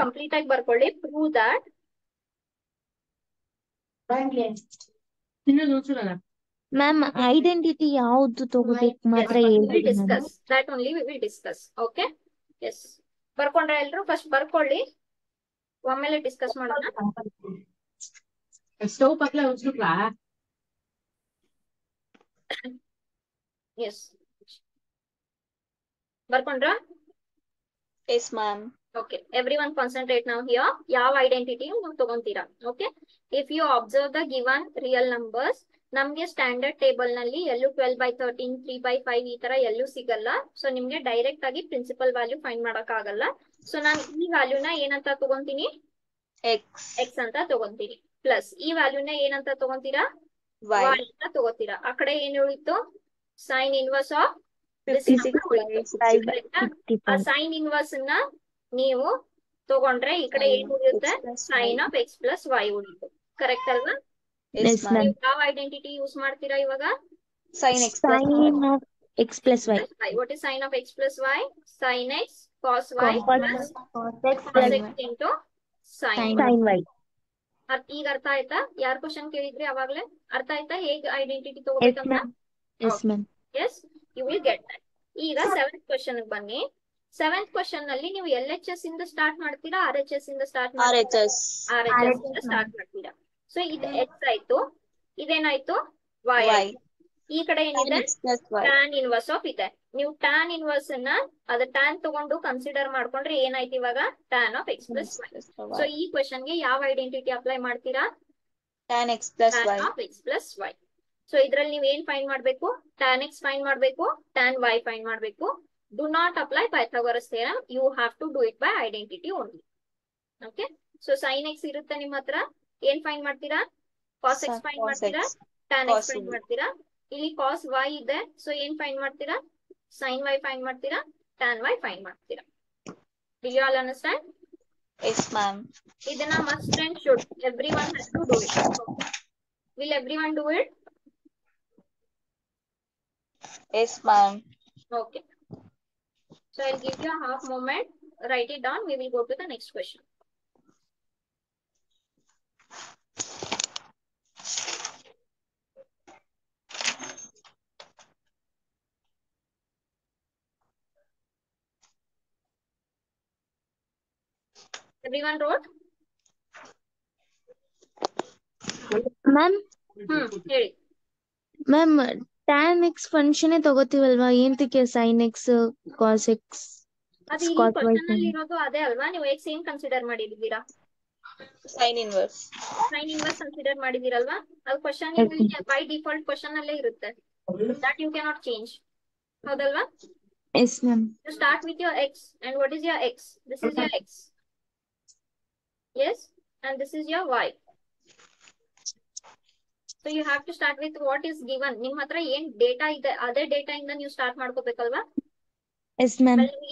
Speaker 1: complete ಆಗಿ ಬರ್ಕೊಳ್ಳಿ. ಪ್ರೂವ್ ದಟ್
Speaker 4: ಮ್ಯಾಮ್ ಐಡೆಂಟಿಟಿ ಯಾವ್ದು ತಗೋಬೇಕು ಮಾತ್ರ
Speaker 1: discuss that only we will discuss okay yes ಬರ್ಕೊಂಡ್ರೆ ಎಲ್ರು? ಫಸ್ಟ್ ಬರ್ಕೊಳ್ಳಿ. ಒಮ್ಮೆಲೆ ಡಿಸ್ಕಸ್ ಮಾಡೋಣ.
Speaker 5: ಸ್ಟವ್ ಪಕ್ಕಲ ಉಜ್ಬಿಟ್ಲಾ
Speaker 1: ಎಸ್ ಬರ್ಕೊಂಡ್ರಾ?
Speaker 3: Yes, ma'am.
Speaker 1: Okay everyone concentrate ನಾವು ಹಿಯರ್ ಯಾವ ಐಡೆಂಟಿಟಿ ನೀವು ತಗೊಂತೀರಾ okay if you observe the given real numbers ನಮ್ಗೆ ಸ್ಟ್ಯಾಂಡರ್ಡ್ ಟೇಬಲ್ನಲ್ಲಿ ಎಲ್ಲೂ twelve by thirteen three by five ಈ ತರ ಎಲ್ಲೂ ಸಿಗಲ್ಲ. ಸೊ ನಿಮ್ಗೆ ಡೈರೆಕ್ಟ್ ಆಗಿ ಪ್ರಿನ್ಸಿಪಲ್ ವ್ಯಾಲ್ಯೂ ಫೈಂಡ್ ಮಾಡಕ್ ಆಗಲ್ಲ ಸೊ ನಾನು ಈ ವ್ಯಾಲ್ಯೂನ ಏನಂತ ತಗೊಂತೀನಿ?
Speaker 3: ಎಕ್ಸ್
Speaker 1: ಎಕ್ಸ್ ಅಂತ ತಗೊಂತೀನಿ. ಪ್ಲಸ್ ಈ ವ್ಯಾಲ್ಯೂನ ಏನಂತ ತಗೊಂತೀರಾ? ವೈ ಅಂತ ತಗೋತೀರಾ. ಆ ಕಡೆ ಏನ್ ಉಳಿತು? Sine inverse of
Speaker 3: 56 by 65.
Speaker 1: ಆ
Speaker 4: 65.
Speaker 1: ಸೈನ್ ಇನ್ವರ್ಸ್ನ ನೀವು ತಗೊಂಡ್ರೆ ಈ ಕಡೆ ಏನ್ ಉಳಿಯುತ್ತೆ?
Speaker 3: Sine of x plus y
Speaker 1: ಉಳಿಯುತ್ತೆ. ಕರೆಕ್ಟ್ ಅಲ್ವಾ? ಯಾವ ಐಡೆಂಟಿಟಿ ಯೂಸ್ ಮಾಡ್ತೀರಾ ಇವಾಗ?
Speaker 3: Sine x
Speaker 4: x Y.
Speaker 1: Y what is sine of x plus y sine x
Speaker 4: cos
Speaker 1: y
Speaker 2: plus into
Speaker 4: sine y
Speaker 1: ಈಗ ಅರ್ಥ ಆಯ್ತಾ? ಯಾರ್ ಕ್ವಶನ್ ಕೇಳಿದ್ರಿ ಅವಾಗ್ಲೇ? ಅರ್ಥ ಆಯ್ತಾ? ಹೇಗ್ identity ತಗೋಬೇಕಂತ?
Speaker 4: Yes
Speaker 1: you will get that ಈಗ ಸೆವೆಂತ್ ಕ್ವಶನ್ ಬನ್ನಿ. ಸೆವೆಂತ್ ಕ್ವಶನ್ನಲ್ಲಿ ನೀವು ಎಲ್ ಎಚ್ ಎಸ್ ಇಂದ ಸ್ಟಾರ್ಟ್ ಮಾಡ್ತೀರಾ ಆರ್ ಎಚ್ ಎಸ್ ಇಂದ start
Speaker 3: RHS.
Speaker 1: R H S ಇಂದ ಸ್ಟಾರ್ಟ್ ಮಾಡ್ತೀರಾ. ಸೊ ಇದು ಎಕ್ಸ್ ಆಯ್ತು. ಇದೇನಾಯ್ತು? Y
Speaker 3: Y.
Speaker 1: ಈ ಕಡೆ ಏನಿದೆ. ಟ್ಯಾನ್ ಇನ್ವರ್ಸ್ ಆಫ್ ಇದೆ. ನೀವು ಟ್ಯಾನ್ ಇನ್ವರ್ಸ್ ಅನ್ನ ಅದ ಟ್ಯಾನ್ ತಗೊಂಡು ಕನ್ಸಿಡರ್ ಮಾಡ್ಕೊಂಡ್ರೆ ಏನಾಯ್ತು ಇವಾಗ? Tan of x
Speaker 3: plus y
Speaker 1: so. ಈ ಕ್ವಶನ್ಗೆ ಯಾವ ಐಡೆಂಟಿಟಿ ಅಪ್ಲೈ ಮಾಡ್ತೀರಾ?
Speaker 3: Tan X plus
Speaker 1: tan
Speaker 3: Y.
Speaker 1: Of x plus y so ಇದ್ರಲ್ಲಿ ನೀವ್ ಏನ್ ಫೈಂಡ್ ಮಾಡ್ಬೇಕು? ಟ್ಯಾನ್ ಎಕ್ಸ್ ಫೈನ್ ಮಾಡ್ಬೇಕು ಟ್ಯಾನ್ ವೈ ಫೈನ್ ಮಾಡ್ಬೇಕು. Do not apply Pythagoras theorem you have to do it by identity only okay so sine x ಇರುತ್ತೆ ನಿಮ್ ಹತ್ರ. ಏನ್ ಫೈನ್ ಮಾಡ್ತೀರಾ? ಕಾಸ್ ಎಕ್ಸ್ ಫೈಂಡ್ ಮಾಡ್ತೀರಾ. Tan
Speaker 3: x
Speaker 1: find
Speaker 3: find.
Speaker 1: ಮಾಡ್ತೀರಾ? ಇಲ್ಲಿ ಕಾಸ್ ವೈ ಇದೆ. ಸೊ ಏನ್ ಫೈನ್ ಮಾಡ್ತೀರಾ? ಸೈನ್ ವೈ ಫೈನ್ ಮಾಡ್ತೀರಾ? ಟ್ಯಾನ್ ವೈ ಫೈನ್ ಮಾಡ್ತೀರಾ. Do you all understand
Speaker 3: Yes, ma'am.
Speaker 1: ಇದನ್ನ must and should everyone has to do it will everyone do it
Speaker 3: Yes, ma'am.
Speaker 1: Okay. So I'll give you a half moment. Write it down. We will go to the next question. Everyone wrote?
Speaker 4: Ma'am?
Speaker 1: Hmm, Ma'am,
Speaker 4: ma'am tan x function ತಗೋತೀವಲ್ವಾ ಏಂತಕ್ಕೆ ಸೈನ್ ಎಕ್ಸ್ ಕಾಸ್ ಎಕ್ಸ್
Speaker 1: ಅದು ಇಲ್ಲಿ
Speaker 4: Cos y
Speaker 1: ಕ್ವಶನ್ ಅಲ್ಲಿ
Speaker 4: sin.
Speaker 1: ಇರೋದು ಅದೇ ಅಲ್ವಾ ನೀವು ಎಕ್ಸ್ ಏನ್ ಕನ್ಸಿಡರ್ ಮಾಡಿದ್ದೀರಾ
Speaker 3: Sin inverse.
Speaker 1: Sine inverse consider ಮಾಡಿದಿರಲ್ವಾ ಅದು question
Speaker 4: Okay.
Speaker 1: By default question ಅಲ್ಲೇ ಇರುತ್ತೆ ದಟ್ ಯು ಕ್ಯಾನಾಟ್ ಚೇಂಜ್ ಹೌದಲ್ವಾ
Speaker 4: yes ma'am
Speaker 1: You start with your x. And what is your x? This is your x. Yes? And this is your y. So you have to start with what is given ನಿಮ್ ಹತ್ರ ಏನ್ ಡೇಟಾ ಇದೆ ಅದೇ ಡೇಟಾ ಇಂದ ನೀವು ಸ್ಟಾರ್ಟ್ ಮಾಡ್ಕೋಬೇಕಲ್ವಾ?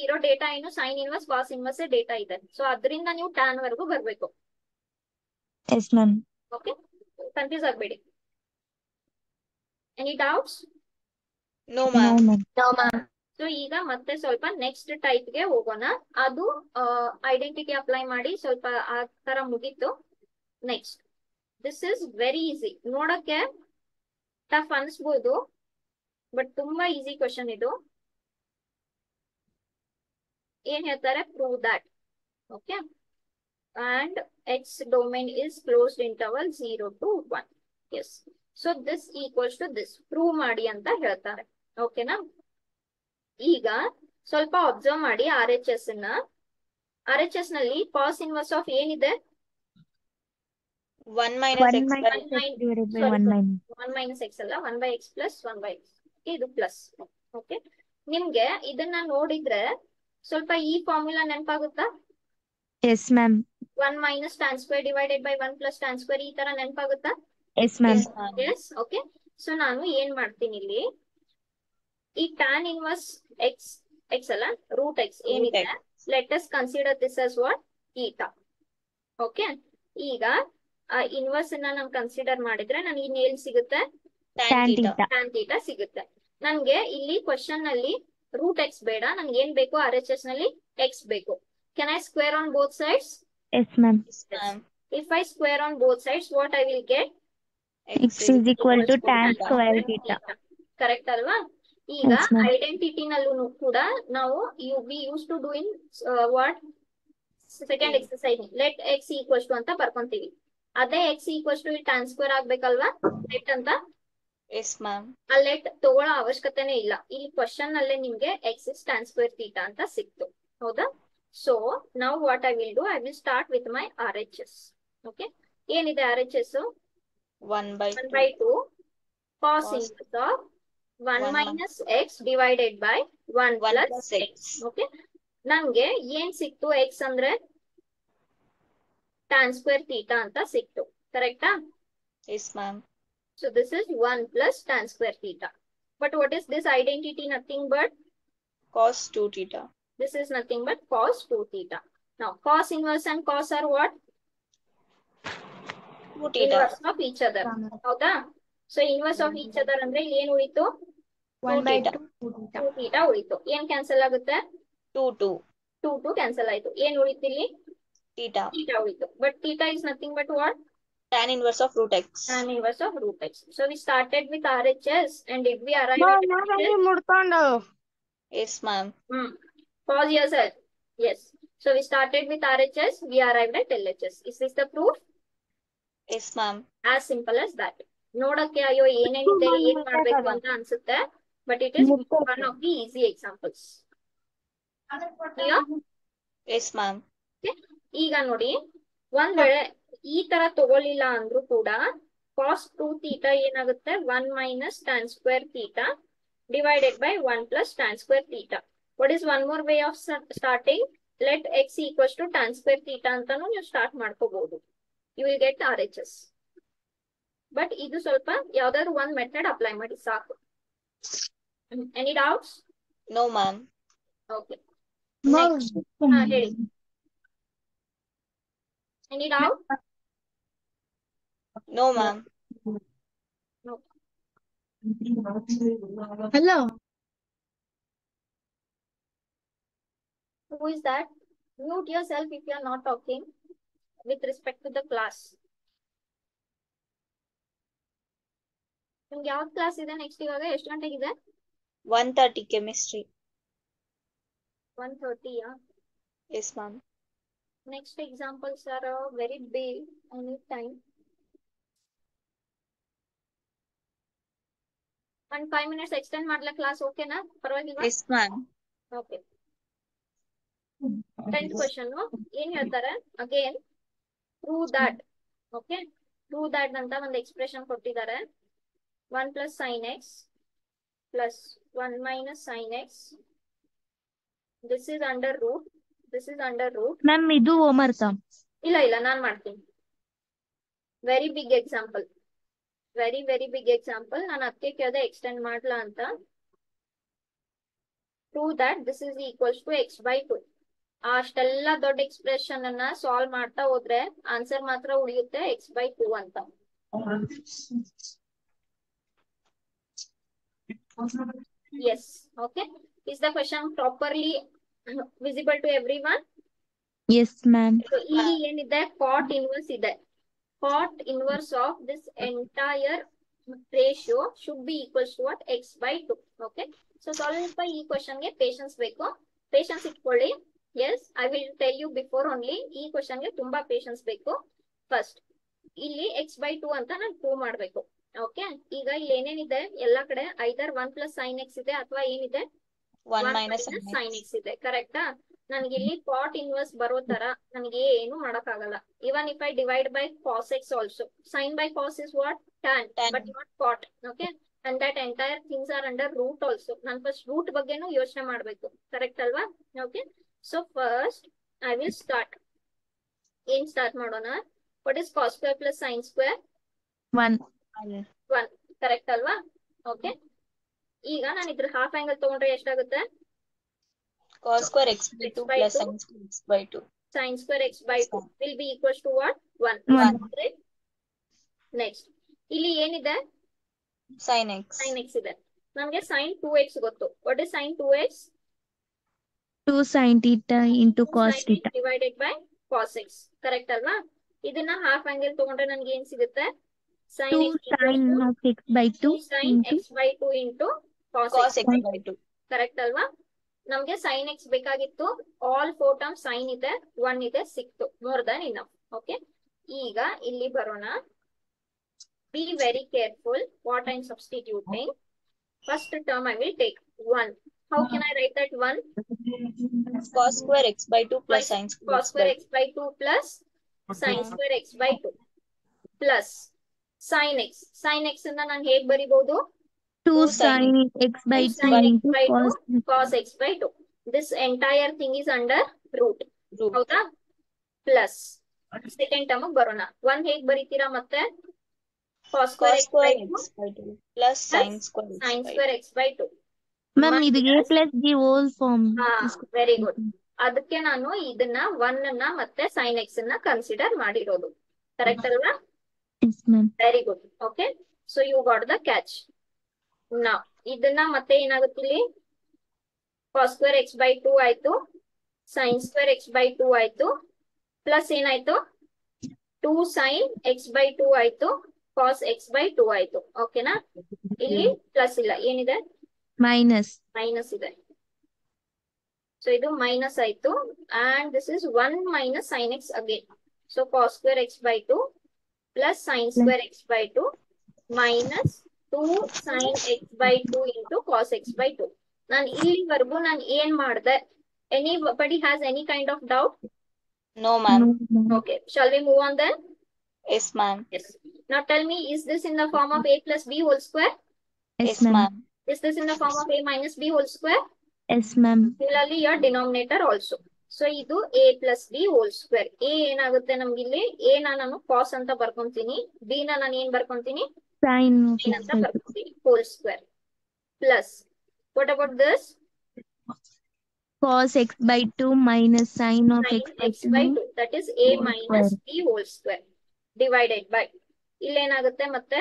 Speaker 1: ಇರೋ ಡೇಟಾ ಏನು sine inverse cos inverse data ಇದೆ. ಸೊ ಅದರಿಂದ ನೀವು ಟ್ಯಾನ್ ವರೆಗೂ ಬರ್ಬೇಕು.
Speaker 4: Yes ma'am
Speaker 1: okay confuse ಆಗ್ಬೇಡಿ. Any doubts
Speaker 3: No,
Speaker 4: no
Speaker 3: ma'am.
Speaker 4: Ma'am
Speaker 2: No, ma'am.
Speaker 1: So ಈಗ ಮತ್ತೆ ಸ್ವಲ್ಪ ನೆಕ್ಸ್ಟ್ ಟೈಪ್ಗೆ ಹೋಗೋಣ. ಅದು ಐಡೆಂಟಿಟಿ ಅಪ್ಲೈ ಮಾಡಿ ಸ್ವಲ್ಪ ಆ ತರ ಮುಗೀತು. Next this is very easy ನೋಡಕ್ಕೆ ಟಫ್ ಅನ್ಸ್ಬೋದು ಬಟ್ ತುಂಬಾ ಈಸಿ ಕ್ವಶನ್ ಇದು. ಏನ್ ಹೇಳ್ತಾರೆ? Prove that okay and x domain is closed interval zero to one yes so this equals to this prove ಮಾಡಿ ಅಂತ ಹೇಳ್ತಾರೆ. ಓಕೆನಾ ಈಗ ಸ್ವಲ್ಪ ಅಬ್ಸರ್ವ್ ಮಾಡಿ ಆರ್ ಎಚ್ ಎಸ್ನ ಆರ್ ಎಚ್ ಎಸ್ನಲ್ಲಿ ಕಾಸ್ ಇನ್ವರ್ಸ್ ಆಫ್ ಏನಿದೆ? One minus
Speaker 4: x
Speaker 1: one
Speaker 4: minus
Speaker 1: one minus x ಅಲ್ಲ one by x plus one by x ಇದು ಪ್ಲಸ್ ಓಕೆ ನಿಮ್ಗೆ ಇದನ್ನ ನೋಡಿದ್ರೆ ಸ್ವಲ್ಪ ಈ formula ನೆನಪಾಗುತ್ತಾ?
Speaker 4: Yes ma'am
Speaker 1: one minus tan square divided by one plus tan square ಈ ತರ ನೆನಪಾಗುತ್ತಾ?
Speaker 4: Yes ma'am
Speaker 1: yes okay so ನಾನು ಏನ್ ಮಾಡ್ತೀನಿ ಇಲ್ಲಿ? ಈ ಟ್ಯಾನ್ ಇನ್ವರ್ಸ್ ಎಕ್ಸ್ ಎಕ್ಸ್ ಅಲ್ಲ ರೂಟ್ ಎಕ್ಸ್ ಏನಿದೆ? Let us consider this as what theta okay ಈಗ ಇನ್ವರ್ಸ್ ಅನ್ನ ನಾನು ಕನ್ಸಿಡರ್ ಮಾಡಿದ್ರೆ ನನಗೆ ಇನ್ನೇನ್ ಸಿಗುತ್ತೆ?
Speaker 4: ಟ್ಯಾನ್
Speaker 1: ಸಿಗುತ್ತೆ. ನನ್ಗೆ ಇಲ್ಲಿ ಕ್ವಶನ್ನಲ್ಲಿ ರೂಟ್ ಎಕ್ಸ್ ಬೇಡ. ನನ್ಗೆ ಏನ್ ಬೇಕು ಆರ್ ಎಚ್ ಎಸ್ನಲ್ಲಿ ಎಕ್ಸ್ ಬೇಕು. Can I square on
Speaker 4: both sides
Speaker 3: yes ma'am.
Speaker 1: If I square on both sides what I will get
Speaker 4: x is equal to tan square theta
Speaker 1: correct ಅಲ್ವಾ? ಈಗ
Speaker 4: Yes,
Speaker 1: ಐಡೆಂಟಿಟಿ ನಲ್ಲೂ ಕೂಡ ನಾವು you we use to do in what second
Speaker 3: exercise
Speaker 1: exercise let x equals to ಅಂತ ಬರ್ಕೊಂತೀವಿ. ಅದೇ ಎಕ್ಸ್ ಈಕ್ವಲ್ಸ್ ಟು ಟ್ರಾನ್ಸ್ಫರ್ ಆಗ್ಬೇಕಲ್ವಾ? ಲೆಟ್ ಅಂತ?
Speaker 3: ಎಸ್ ಮ್ಯಾಮ್
Speaker 1: ಆ ಲೆಟ್ ತಗೊಳ್ಳೋ ಅವಶ್ಯಕತೆನೇ ಇಲ್ಲ. ಈ ಕ್ವಶನ್ ಅಲ್ಲೇ ನಿಮ್ಗೆ ಎಕ್ಸ್ ಇಸ್ ಟ್ರಾನ್ಸ್ಫರ್ ಥೀಟಾ ಅಂತ ಸಿಕ್ತು. ಹೌದಾ? ಸೊ ನಾವು what I will do I will start with my R H S okay ಏನಿದೆ R H S
Speaker 3: one by
Speaker 1: one. By two
Speaker 3: cos.
Speaker 1: Inverse of
Speaker 3: one
Speaker 1: minus x divided by
Speaker 3: one plus x
Speaker 1: okay ನಮ್ಗೆ ಏನ್ ಸಿಕ್ತು ಎಕ್ಸ್ ಅಂದ್ರೆ? ಟ್ಯಾನ್ ಸ್ಕ್ವೇರ್ ಥೀಟಾ ಅಂತ ಸಿಕ್ತು ಕರೆಕ್ಟಾ
Speaker 3: Yes, ma'am.
Speaker 1: So this is one plus tan square theta but what is this identity nothing but
Speaker 3: Cos two theta.
Speaker 1: this is nothing but cos 2 theta. Now, cos inverse and cos are what?
Speaker 3: Two theta.
Speaker 1: Inverse of each other. ಹೌದಾ so inverse of each other ಅಂದ್ರೆ ಇಲ್ಲಿ ಏನ್ ಉಳಿತು
Speaker 3: Two theta.
Speaker 1: ಟೂ ಥೀಟಾ ಉಳಿತು ಏನ್ ಕ್ಯಾನ್ಸಲ್ ಆಗುತ್ತೆ
Speaker 3: Two two.
Speaker 1: Two two cancel ಆಯ್ತು ಏನ್ ಉಳಿತು ಇಲ್ಲಿ
Speaker 3: Theta.
Speaker 1: ಥೀಟಾ ಉಳಿತು but theta is nothing but what
Speaker 3: Tan inverse of root x.
Speaker 1: tan inverse of root x. So we started with RHS and did we arrive at RHS?
Speaker 3: Yes, ma'am.
Speaker 1: Hmm. Pause yourself. Yes. So we started with RHS, we arrived at LHS. Is this the proof?
Speaker 3: Yes, ma'am.
Speaker 1: As simple as that ನೋಡಕ್ಕೆ ಅಯ್ಯೋ ಏನೇನಿದೆ ಏನ್ ಮಾಡ್ಬೇಕು ಅಂತ ಅನ್ಸುತ್ತೆ but it is one of the easy examples
Speaker 3: Yes, ma'am.
Speaker 1: ಈಗ ನೋಡಿ ಒಂದ್ ವೇಳೆ ಈ ತರ ತಗೊಳ್ಳಿಲ್ಲ ಅಂದ್ರೂ ಕೂಡ ಕಾಸ್ ಟು ತೀಟಾ ಏನಾಗುತ್ತೆ? One minus tan square theta divided by one plus tan square theta what is one more way of starting let x equals to tan square theta ಅಂತಾನು ನೀವು ಸ್ಟಾರ್ಟ್ ಮಾಡ್ಕೋಬಹುದು you will get R H S but ಇದು ಸ್ವಲ್ಪ ಯಾವ್ದಾದ್ರು ಒಂದ್ ಮೆಥಡ್ ಅಪ್ಲೈ ಮಾಡಿ ಸಾಕು. Any doubts
Speaker 3: no ma'am
Speaker 1: okay ಹೇಳಿ. Any doubt
Speaker 3: No, ma'am.
Speaker 2: Hello.
Speaker 1: Who is that? Mute yourself if you are not talking with respect to the class. ನಿಮ್ಗೆ ಯಾವ್ದು ಕ್ಲಾಸ್ ಇದೆ ನೆಕ್ಸ್ಟ್ ಇವಾಗ ಎಷ್ಟು ಗಂಟೆಗಿದೆ
Speaker 3: One thirty chemistry.
Speaker 1: One ಥರ್ಟಿಯಾ
Speaker 3: Yes, ma'am.
Speaker 1: Next examples are very big any time ಒಂದ್ ಫೈವ್ ಮಿನಿಟ್ಸ್ ಎಕ್ಸ್ಟೆಂಡ್ ಮಾಡ್ಲಾ ಕ್ಲಾಸ್ ಓಕೆನಾ ಪರವಾಗಿಲ್ಲ
Speaker 3: Yes, ma'am.
Speaker 1: Okay tenth question ಏನ್ ಹೇಳ್ತಾರೆ? Again prove that okay prove that ಅಂತ ಒಂದು ಎಕ್ಸ್ಪ್ರೆಷನ್ ಕೊಟ್ಟಿದ್ದಾರೆ. One plus sin x plus one minus sin x this is under root this is under root
Speaker 4: ma'am ಇದು ಹೋಮ್ವರ್ಕ್
Speaker 1: ಇಲ್ಲ ಇಲ್ಲ ನಾನ್ ಮಾಡ್ತೀನಿ. Very big example very very big example ನಾನು ಅದಕ್ಕೆ ಕೇಳ್ದೆ ಎಕ್ಸ್ಟೆಂಡ್ ಮಾಡ್ಲಾ ಅಂತ. Prove that this is equals to x by two ಅಷ್ಟೆಲ್ಲ ದೊಡ್ಡ ಎಕ್ಸ್ಪ್ರೆಷನ್ ಅನ್ನ ಸಾಲ್ವ್ ಮಾಡ್ತಾ ಹೋದ್ರೆ ಆನ್ಸರ್ ಮಾತ್ರ ಉಳಿಯುತ್ತೆ ಎಕ್ಸ್ ಬೈ ಟು ಅಂತ. Yes okay is the question properly visible to everyone
Speaker 4: yes ma'am
Speaker 1: ಇಲ್ಲಿ ಏನಿದೆ? ಕಾಟ್ ಇನ್ವರ್ಸ್ ಇದೆ. Cot inverse of this entire ratio should be equals to what x by two okay so ಸ್ವಲ್ಪ ಈ ಕ್ವಶನ್ಗೆ ಪೇಷನ್ಸ್ ಬೇಕು. ಪೇಷನ್ಸ್ ಇಟ್ಕೊಳ್ಳಿ. Yes I will tell you before only ಈ ಕ್ವಶನ್ಗೆ ತುಂಬಾ ಪೇಷನ್ಸ್ ಬೇಕು. ಫಸ್ಟ್ ಇಲ್ಲಿ ಎಕ್ಸ್ ಬೈ ಟು ಅಂತ ನಾನು ಪ್ರೂವ್ ಮಾಡ್ಬೇಕು. ಓಕೆ ಈಗ ಇಲ್ಲಿ ಏನೇನಿದೆ? ಎಲ್ಲಾ ಕಡೆ either one plus sin x ಇದೆ ಅಥವಾ ಏನಿದೆ?
Speaker 3: ಒನ್ ಮೈನಸ್
Speaker 1: ಸೈನ್ ಎಕ್ಸ್ ಇದೆ ಕರೆಕ್ಟಾ ನನಗೆ ಇಲ್ಲಿ ಕಾಟ್ ಇನ್ವರ್ಸ್ ಬರೋ ತರ ನನಗೆ ಏನು ಮಾಡಕ್ಕಾಗಲ್ಲ. Even if I divide by cos x also sin by cos is what
Speaker 3: tan.
Speaker 1: But not cot okay and that entire things are under root also ನಾನು ಫಸ್ಟ್ ರೂಟ್ ಬಗ್ಗೆನೂ ಯೋಚನೆ ಮಾಡ್ಬೇಕು. ಕರೆಕ್ಟ್ ಅಲ್ವಾ? Okay so first I will start ಏನ್ ಸ್ಟಾರ್ಟ್ ಮಾಡೋಣ? What is cos square plus sin square
Speaker 4: one
Speaker 1: one correct ಅಲ್ವಾ? ಓಕೆ ಈಗ ನಾನು ಇದ್ರ ಹಾಫ್ ಆಂಗಲ್ ತಗೊಂಡ್ರೆ ಎಷ್ಟಾಗುತ್ತೆ
Speaker 3: cos square x by
Speaker 1: X
Speaker 3: 2
Speaker 1: by
Speaker 3: plus
Speaker 1: 2.
Speaker 3: sin square x by 2.
Speaker 1: sin square x by 2 will be equals to what? 1.
Speaker 4: 1.
Speaker 1: Right? Next. ಇಲ್ಲಿ ಏನಿದೆ
Speaker 3: Sin x.
Speaker 1: sin x ಇದೆ ನಮಗೆ sin 2x ಗೊತ್ತು What is sin 2x
Speaker 4: two sin theta into cos
Speaker 1: sin
Speaker 4: theta
Speaker 1: x divided by cos x correct ಅಲ್ವಾ ಇದನ್ನ half ಆಂಗಲ್ ತಗೊಂಡ್ರೆ ನನಗೆ ಏನು ಸಿಗುತ್ತೆ sin
Speaker 4: ಟೂ
Speaker 1: x equals
Speaker 4: sin
Speaker 1: to
Speaker 4: of x by two
Speaker 1: 2 sin x by 2 into cos
Speaker 3: Cos
Speaker 1: x
Speaker 3: x by 2.
Speaker 1: Correct ಅಲ್ವಾ? ನಮ್ಗೆ ಸೈನ್ ಎಕ್ಸ್ ಬೇಕಾಗಿತ್ತು. ಆಲ್ ಫೋರ್ ಟರ್ಮ್ ಸೈನ್ ಇದೆ ಒನ್ ಇದೆ ಸಿಕ್ತು. ಮೋರ್ ದನ್ ಇನ್ ಓಕೆ ಈಗ ಇಲ್ಲಿ ಬರೋಣ. Be very careful what I'm substituting first term I will take one how can I write that one
Speaker 3: Cos square x by 2 plus sin square.
Speaker 1: Cos
Speaker 3: x
Speaker 1: square
Speaker 3: by
Speaker 1: x by two plus sin square x by two plus sin x sin x ಇಂದ ನಾನು ಹೇಗ್ ಬರಿಬಹುದು
Speaker 3: two
Speaker 1: Two
Speaker 4: sin.
Speaker 1: sin x by two.
Speaker 4: Cos
Speaker 1: cos x by 2 this entire thing is under root. ಹೌದಾ? ಪ್ಲಸ್ ಸೆಕೆಂಡ್ ಟರ್ಮ್ ಬರೋಣ. ಒನ್ ಹೇಗ್ ಬರೀತೀರಾ ಮತ್ತೆ? Cos square x by 2
Speaker 3: x by 2 plus sin square
Speaker 1: sin square x by 2
Speaker 4: ma'am ಇದು a
Speaker 1: Minus-
Speaker 4: plus b
Speaker 1: whole very good ಅದಕ್ಕೆ ನಾನು ಇದನ್ನ ಒನ್ನ ಮತ್ತೆ ಸೈನ್ ಎಕ್ಸ್ನ ಕನ್ಸಿಡರ್ ಮಾಡಿರೋದು. ಕರೆಕ್ಟ್ ಅಲ್ವಾ? Very good okay so you got the catch ನಾ ಇದನ್ನ ಮತ್ತೆ ಏನಾಗುತ್ತೆ ಇಲ್ಲಿ cos square x by two ಆಯ್ತು. Sin square x by two ಆಯ್ತು. ಪ್ಲಸ್ ಏನಾಯ್ತು? Two sin x by two ಆಯ್ತು. ಕಾಸ್ ಎಕ್ಸ್ ಬೈ ಟೂ ಆಯ್ತು. ಓಕೆನಾ ಇಲ್ಲಿ ಪ್ಲಸ್ ಇಲ್ಲ. ಏನಿದೆ?
Speaker 4: ಮೈನಸ್
Speaker 1: ಮೈನಸ್ ಇದೆ. ಸೊ ಇದು ಮೈನಸ್ ಆಯ್ತು. And this is one minus sin x again so cos square x by two plus sin square x by two minus two sin x by two into cos x by two ನಾನು ಇಲ್ಲಿವರೆಗೂ ನಾನು ಏನ್ ಮಾಡ್ದೆ? Anybody has any kind of doubt
Speaker 3: no ma'am
Speaker 1: okay shall we move on then
Speaker 3: yes ma'am
Speaker 1: not tell me is this in the form of a plus b whole square
Speaker 3: yes ma'am
Speaker 1: is this in the form of a minus b whole square
Speaker 4: yes ma'am
Speaker 1: ಇಲ್ಲಿ ಅಲ್ಲಿ ಯರ್ ಆಲ್ಸೋ ಸೊ ಇದು a plus b whole square A ಏನಾಗುತ್ತೆ ನಮ್ಗೆ ಇಲ್ಲಿ ಎ ನಾನು ಕಾಸ್ ಅಂತ ಬರ್ಕೊಂತೀನಿ. ಬಿ ನಾನು ಏನ್ ಬರ್ಕೊಂತೀನಿ?
Speaker 4: ಸೈನ್
Speaker 1: ಸೈನ್ ಅಂತ ಬರ್ಕೊಂತೀನಿ whole square plus what about this
Speaker 4: cos x by two minus sin of
Speaker 1: sin
Speaker 4: x by
Speaker 1: x by
Speaker 4: two
Speaker 1: two that is a minus b whole square divided by ಇಲ್ಲೇನಾಗುತ್ತೆ ಮತ್ತೆ?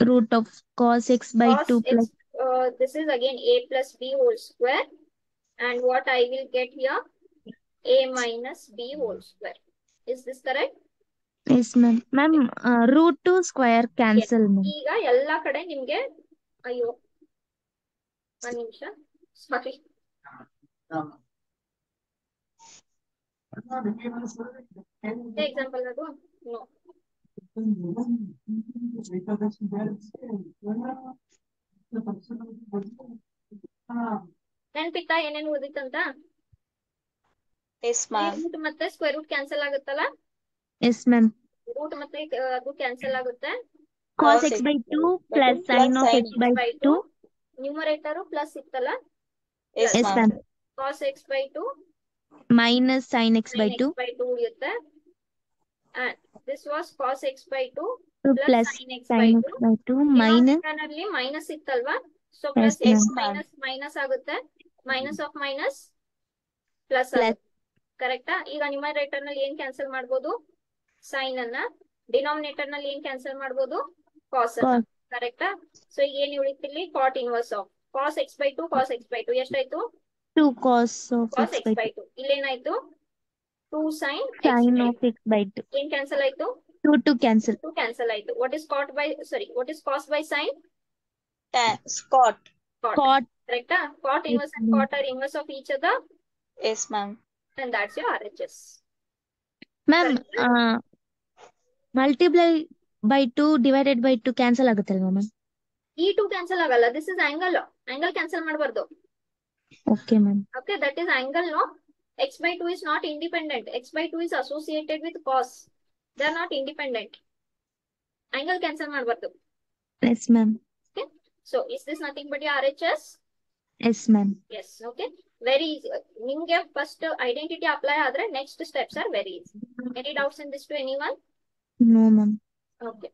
Speaker 4: Root of cos x by
Speaker 1: cos
Speaker 4: two
Speaker 1: x,
Speaker 4: plus
Speaker 1: uh, this is again a plus b whole square. And what I will get here? A minus b whole square. Is this correct?
Speaker 4: Yes ma'am ma'am root two square cancel
Speaker 1: ಈಗ ಎಲ್ಲಾ ಕಡೆ ನಿಮ್ಗೆ ಅಯ್ಯೋ ಒಂದ್ ನಿಮಿಷ. ಸಾರಿ ಎಕ್ಸಾಂಪಲ್ ಅದು? ನೋ ನೆನ್ಪಿತ್ತಾ ಏನೇನು ಓದಿತ್ತಂತ. ಮತ್ತೆ ಸ್ಕ್ವೇರ್ ರೂಟ್ ಕ್ಯಾನ್ಸಲ್ ಆಗುತ್ತಲ್ಲ?
Speaker 4: ಎಸ್ ಮ್ಯಾಮ್
Speaker 1: ರೂಟ್ ಮತ್ತೆ ಅದು ಕ್ಯಾನ್ಸಲ್ ಆಗುತ್ತೆ.
Speaker 4: Cos x by two plus sin of x by
Speaker 1: by
Speaker 4: two
Speaker 1: two numerator plus ಇತ್ತಲ್ಲ?
Speaker 3: Yes,
Speaker 4: yes
Speaker 3: ma'am.
Speaker 4: Ma'am
Speaker 1: cos x by two
Speaker 4: minus sin x by two
Speaker 1: by 2 ಉಳಿಯುತ್ತೆ. This this was cos x by 2
Speaker 4: plus
Speaker 1: sin x by
Speaker 4: sin
Speaker 1: 2
Speaker 4: x by two minus
Speaker 1: ಅಲ್ಲಿ minus ಇತ್ತಲ್ವಾ? So plus
Speaker 3: x.
Speaker 1: Minus minus ಆಗುತ್ತೆ. Minus of minus
Speaker 4: plus.
Speaker 1: ಕರೆಕ್ಟಾ ಈಗ ನ್ಯೂಮರೇಟರ್ನಲ್ಲಿ ಏನ್ ಕ್ಯಾನ್ಸಲ್ ಮಾಡ್ಬೋದು? ಸೈನ್ ಅನ್ನ ಡಿನಾಮಿನೇಟರ್ನಲ್ಲಿ ಏನ್ ಕ್ಯಾನ್ಸಲ್ ಮಾಡ್ಬೋದು? ಕಾಸ್ ಅನ್ನ.
Speaker 4: Cos.
Speaker 1: ಕರೆಕ್ಟಾ ಸೊ ಈಗ ಏನ್ ಉಳಿತಿಲ್ಲಿ cot inverse of cos x by two cos x by two ಎಷ್ಟಾಯ್ತು?
Speaker 4: Two cos of
Speaker 1: cos
Speaker 4: x
Speaker 1: x
Speaker 4: by
Speaker 1: by two ಇಲ್ಲೇನಾಯ್ತು? Two sin
Speaker 4: sin of x by two
Speaker 1: ಏನ್ ಕ್ಯಾನ್ಸಲ್ ಆಯ್ತು?
Speaker 4: Two two cancel
Speaker 1: two cancel ಆಯ್ತು. What is cot by sorry what is cos by sin
Speaker 3: Tan, Scott.
Speaker 1: Cot
Speaker 4: cot
Speaker 1: ಕರೆಕ್ಟಾ cot inverse and
Speaker 4: Mm.
Speaker 1: Cot are inverse of each other
Speaker 3: Yes, ma'am.
Speaker 1: And that's your R H S
Speaker 4: ma'am multiply by two divided by two cancel ಆಗುತ್ತಲ್ವಾ ma'am
Speaker 1: ಈ ಟು ಕ್ಯಾನ್ಸಲ್ ಆಗಲ್ಲ this is angle angle cancel ಮಾಡಬಾರ್ದು
Speaker 4: okay ma'am
Speaker 1: Okay, that is angle, no? X by 2 is not independent. X by 2 is associated with cos. They are not independent. Angle cancel ಮಾಡಬಾರ್ದು.
Speaker 4: Yes ma'am
Speaker 1: So, is this nothing but your RHS?
Speaker 4: Yes ma'am
Speaker 1: Yes, okay. Very easy. ನಿಮ್ಗೆ first identity apply ಆದ್ರೆ next steps are very easy. Any doubts in this to anyone?
Speaker 4: No ma'am
Speaker 1: Okay.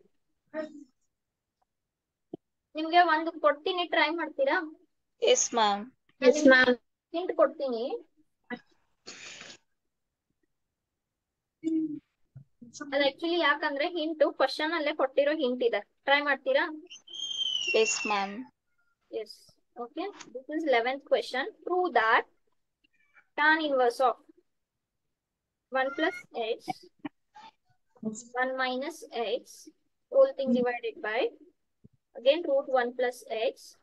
Speaker 1: ನಿಮ್ಗೆ ಒಂದು ಕೊಡ್ತೀನಿ ಟ್ರೈ ಮಾಡ್ತೀರಾ?
Speaker 3: Yes ma'am
Speaker 2: yes ma'am
Speaker 1: hint ಕೊಡ್ತೀನಿ. ಅದು ಆಕ್ಚುಲಿ ಯಾಕಂದ್ರೆ ಹಿಂಟ್ ಕ್ವಶನ್ ಅಲ್ಲೇ ಕೊಟ್ಟಿರೋ ಹಿಂಟ್ ಇದೆ. ಟ್ರೈ ಮಾಡ್ತೀರಾ?
Speaker 3: Yes ma'am
Speaker 1: yes okay this is 11th question. Prove that tan inverse of 1 plus x, 1 minus x, whole thing divided by, again root 1 plus x,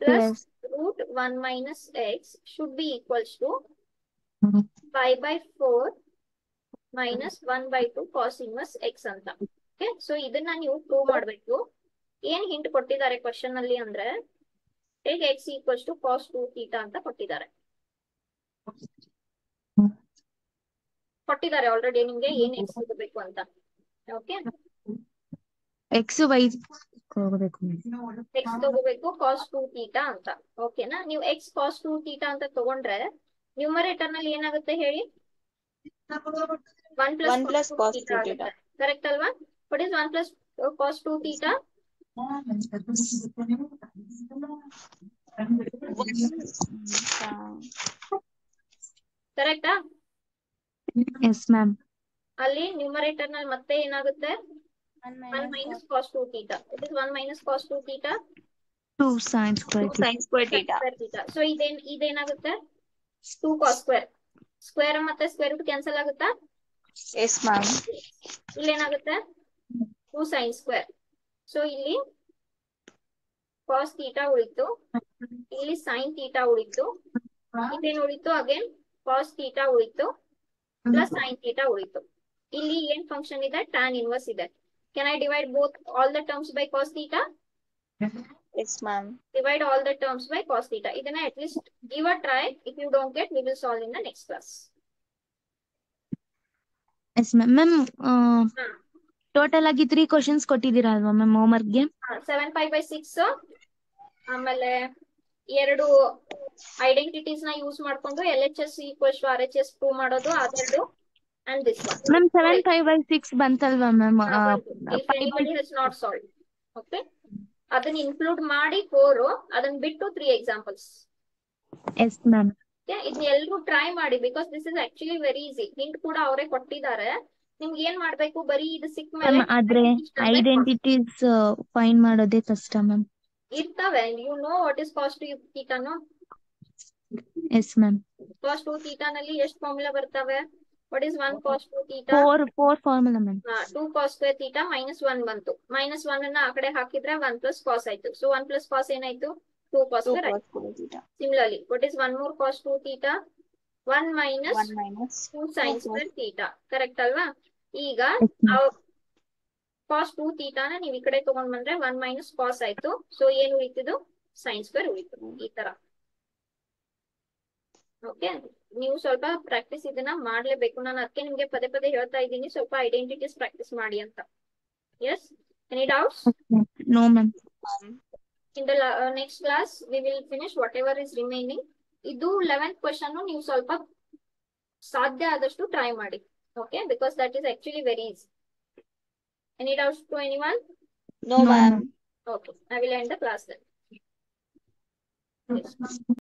Speaker 1: plus
Speaker 4: Yes.
Speaker 1: root 1 minus x should be equals to
Speaker 4: Mhm.
Speaker 1: pi by 4 minus 1 by 2 cos inverse x ಅಂತ. Okay. So ಇದನ್ನ ನೀವು ಪ್ರೂವ್ ಮಾಡಬೇಕು. ಏನ್ ಹಿಂಟ್ ಕೊಟ್ಟಿದ್ದಾರೆ ಕ್ವಶನ್ ಅಲ್ಲಿ ಅಂದ್ರೆ take x equals to cos two theta ಅಂತ ಕೊಟ್ಟಿದ್ದಾರೆ. ಕೊಟ್ಟಿದ್ದಾರೆ ಆಲ್ರೆಡಿ ನಿಮ್ಗೆ ಏನ್ ಎಕ್ಸ್ ಹೋಗಬೇಕು ಅಂತ. ಓಕೆ
Speaker 4: ಎಕ್ಸ್ ವೈ
Speaker 1: ಎಕ್ಸ್ ತಗೋಬೇಕು ಕಾಸ್ ಟು ಟೀಟಾ ಅಂತ. ಓಕೆನಾ ನೀವು ಎಕ್ಸ್ ಕಾಸ್ ಟು ಟೀಟಾ ಅಂತ ತಗೊಂಡ್ರೆ ನ್ಯೂಮರೇಟರ್ನಲ್ಲಿ ಏನಾಗುತ್ತೆ ಹೇಳಿ?
Speaker 3: One plus
Speaker 1: plus
Speaker 3: cos
Speaker 1: correct ಅಲ್ವಾ? What is one plus cos two theta ಕರೆಕ್ಟಾ
Speaker 4: ಎಸ್ ಮ್ಯಾಮ್
Speaker 1: ಅಲ್ಲಿ ನ್ಯೂಮರೇಟರ್ನಲ್ಲಿ ಮತ್ತೆ ಏನಾಗುತ್ತೆ? One minus cos two theta it is one minus cos two theta
Speaker 4: two sin square
Speaker 3: sin sin square theta.
Speaker 1: Square theta so ಇದೇನ್ ಇದೇನಾಗುತ್ತೆ? ಟೂ ಕಾಸ್ ಸ್ಕ್ವೇರ್ ಸ್ಕ್ವೇರ್ ಮತ್ತೆ ಸ್ಕ್ವೇರ್ ರೂಟ್ ಕ್ಯಾನ್ಸಲ್ ಆಗುತ್ತಾ?
Speaker 3: ಎಸ್ ಮ್ಯಾಮ್
Speaker 1: ಇಲ್ಲಿ ಏನಾಗುತ್ತೆ ಟೂ ಸೈನ್ ಸ್ಕ್ವೇರ್ ಸೊ ಇಲ್ಲಿ ಕಾಸ್ ತೀಟಾ ಉಳಿತು. ಇಲ್ಲಿ ಸೈನ್ ತೀಟಾ ಉಳಿತು. ಇದೇನ್ ಉಳಿತು? ಅಗೇನ್ ಕಾಸ್ ತೀಟಾ ಉಳಿತು. ಪ್ಲಸ್ ಸೈನ್ ಥೀಟಾ ಉಳಿತು ಇಲ್ಲಿ ಏನ್ ಫಂಕ್ಷನ್ ಇದೆ ಟ್ಯಾನ್ ಇನ್ವರ್ಸ್ ಇದೆ can I divide both all the terms by cos theta
Speaker 3: Yes, ma'am.
Speaker 1: divide all the terms by cos theta. ಇದನ್ನ at least give a try. If you don't get, we will solve in the next class.
Speaker 4: Yes ma'am ma'am total ಆಗಿ ತ್ರೀ ಕ್ವಶನ್ಸ್ ಕೊಟ್ಟಿದ್ದೀರಾ ಅಲ್ವಾ ಮ್ಯಾಮ್ ಹೋಮ್ವರ್ಕ್ಗೆ
Speaker 1: ಸೆವೆನ್ ಫೈವ್ ಬೈ ಸಿಕ್ಸ್ ಆಮೇಲೆ ಎರಡು ಐಡೆಂಟಿಟೀಸ್ನ ಯೂಸ್ ಮಾಡ್ಕೊಂಡು L H S equals to R H S prove ಮಾಡೋದು ಅದೆರಡು and this
Speaker 4: ma'am seven five by six ಬಂತಲ್ವಾ ma'am
Speaker 1: not solve okay ಅದನ್ನ ಇನ್ಕ್ಲೂಡ್ ಮಾಡಿ ಫೋರ್ ಅದನ್ನ ಬಿಟ್ಟು ತ್ರೀ ಎಕ್ಸಾಂಪಲ್ಸ್
Speaker 4: ಎಸ್ ಮ್ಯಾಮ್
Speaker 1: ಇದನ್ನ ಎಲ್ರು ಟ್ರೈ ಮಾಡಿ because this is actually very easy hint ಕೂಡ ಅವರೇ ಕೊಟ್ಟಿದ್ದಾರೆ. ನಿಮ್ಗೆ ಏನ್ ಮಾಡ್ಬೇಕು? ಬರೀ ಇದು ಸಿಕ್ ಮೇಲೆ
Speaker 4: ಆದ್ರೆ ಐಡೆಂಟಿಟೀಸ್ ಫೈಂಡ್ ಮಾಡೋದೇ ಕಷ್ಟ ಮ್ಯಾಮ್
Speaker 1: ಇರ್ತವೆ. You know what is cos two ಥೀಟಾನು
Speaker 4: yes ma'am
Speaker 1: cos two ಥೀಟಾನಲ್ಲಿ ಎಷ್ಟು ಫಾರ್ಮುಲಾ ಬರ್ತವೆ? What is one cos two theta
Speaker 4: four four formula ma'am
Speaker 1: two cos square theta minus one ಬಂತು. ಮೈನಸ್ ಒನ್ ಅನ್ನ ಆ ಕಡೆ ಹಾಕಿದ್ರೆ ಒನ್ ಪ್ಲಸ್ ಕಾಸ್ ಆಯ್ತು. ಸೊ ಒನ್ ಪ್ಲಸ್ ಕಾಸ್ ಏನಾಯ್ತು?
Speaker 3: Two cos
Speaker 1: similarly what is one more cos two theta
Speaker 3: one minus.
Speaker 1: Two sin square theta correct ಅಲ್ವಾ? ಈಗ ಕಾಸ್ ಟೂ ಥೀಟಾನ ನೀವು ಈ ಕಡೆ ತಗೊಂಡ್ ಬಂದ್ರೆ ಒನ್ ಮೈನಸ್ ಕಾಸ್ ಆಯ್ತು. ಸೊ ಏನ್ ಉಳಿತಿದು ಸೈನ್ ಸ್ಕ್ವೇರ್ ಉಳಿತು. ಈ ತರ. ಓಕೆ. ನೀವು ಸ್ವಲ್ಪ ಪ್ರಾಕ್ಟೀಸ್ ಇದನ್ನ ಮಾಡ್ಲೇಬೇಕು. ನಾನು ಅದಕ್ಕೆ ನಿಮ್ಗೆ ಪದೇ ಪದೇ ಹೇಳ್ತಾ ಇದ್ದೀನಿ. ಸ್ವಲ್ಪ ಐಡೆಂಟಿಟೀಸ್ ಪ್ರಾಕ್ಟೀಸ್ ಮಾಡಿ ಅಂತ. Yes any
Speaker 4: doubts no
Speaker 3: ma'am
Speaker 1: in the next class we will finish whatever is remaining ಇದು ಲೆವೆಂತ್ ಕ್ವಶನ್ ನೀವು ಸ್ವಲ್ಪ ಸಾಧ್ಯ ಆದಷ್ಟು ಟ್ರೈ ಮಾಡಿ. Okay because that is actually very easy any doubts to anyone
Speaker 3: no ma'am
Speaker 1: okay I will end the class.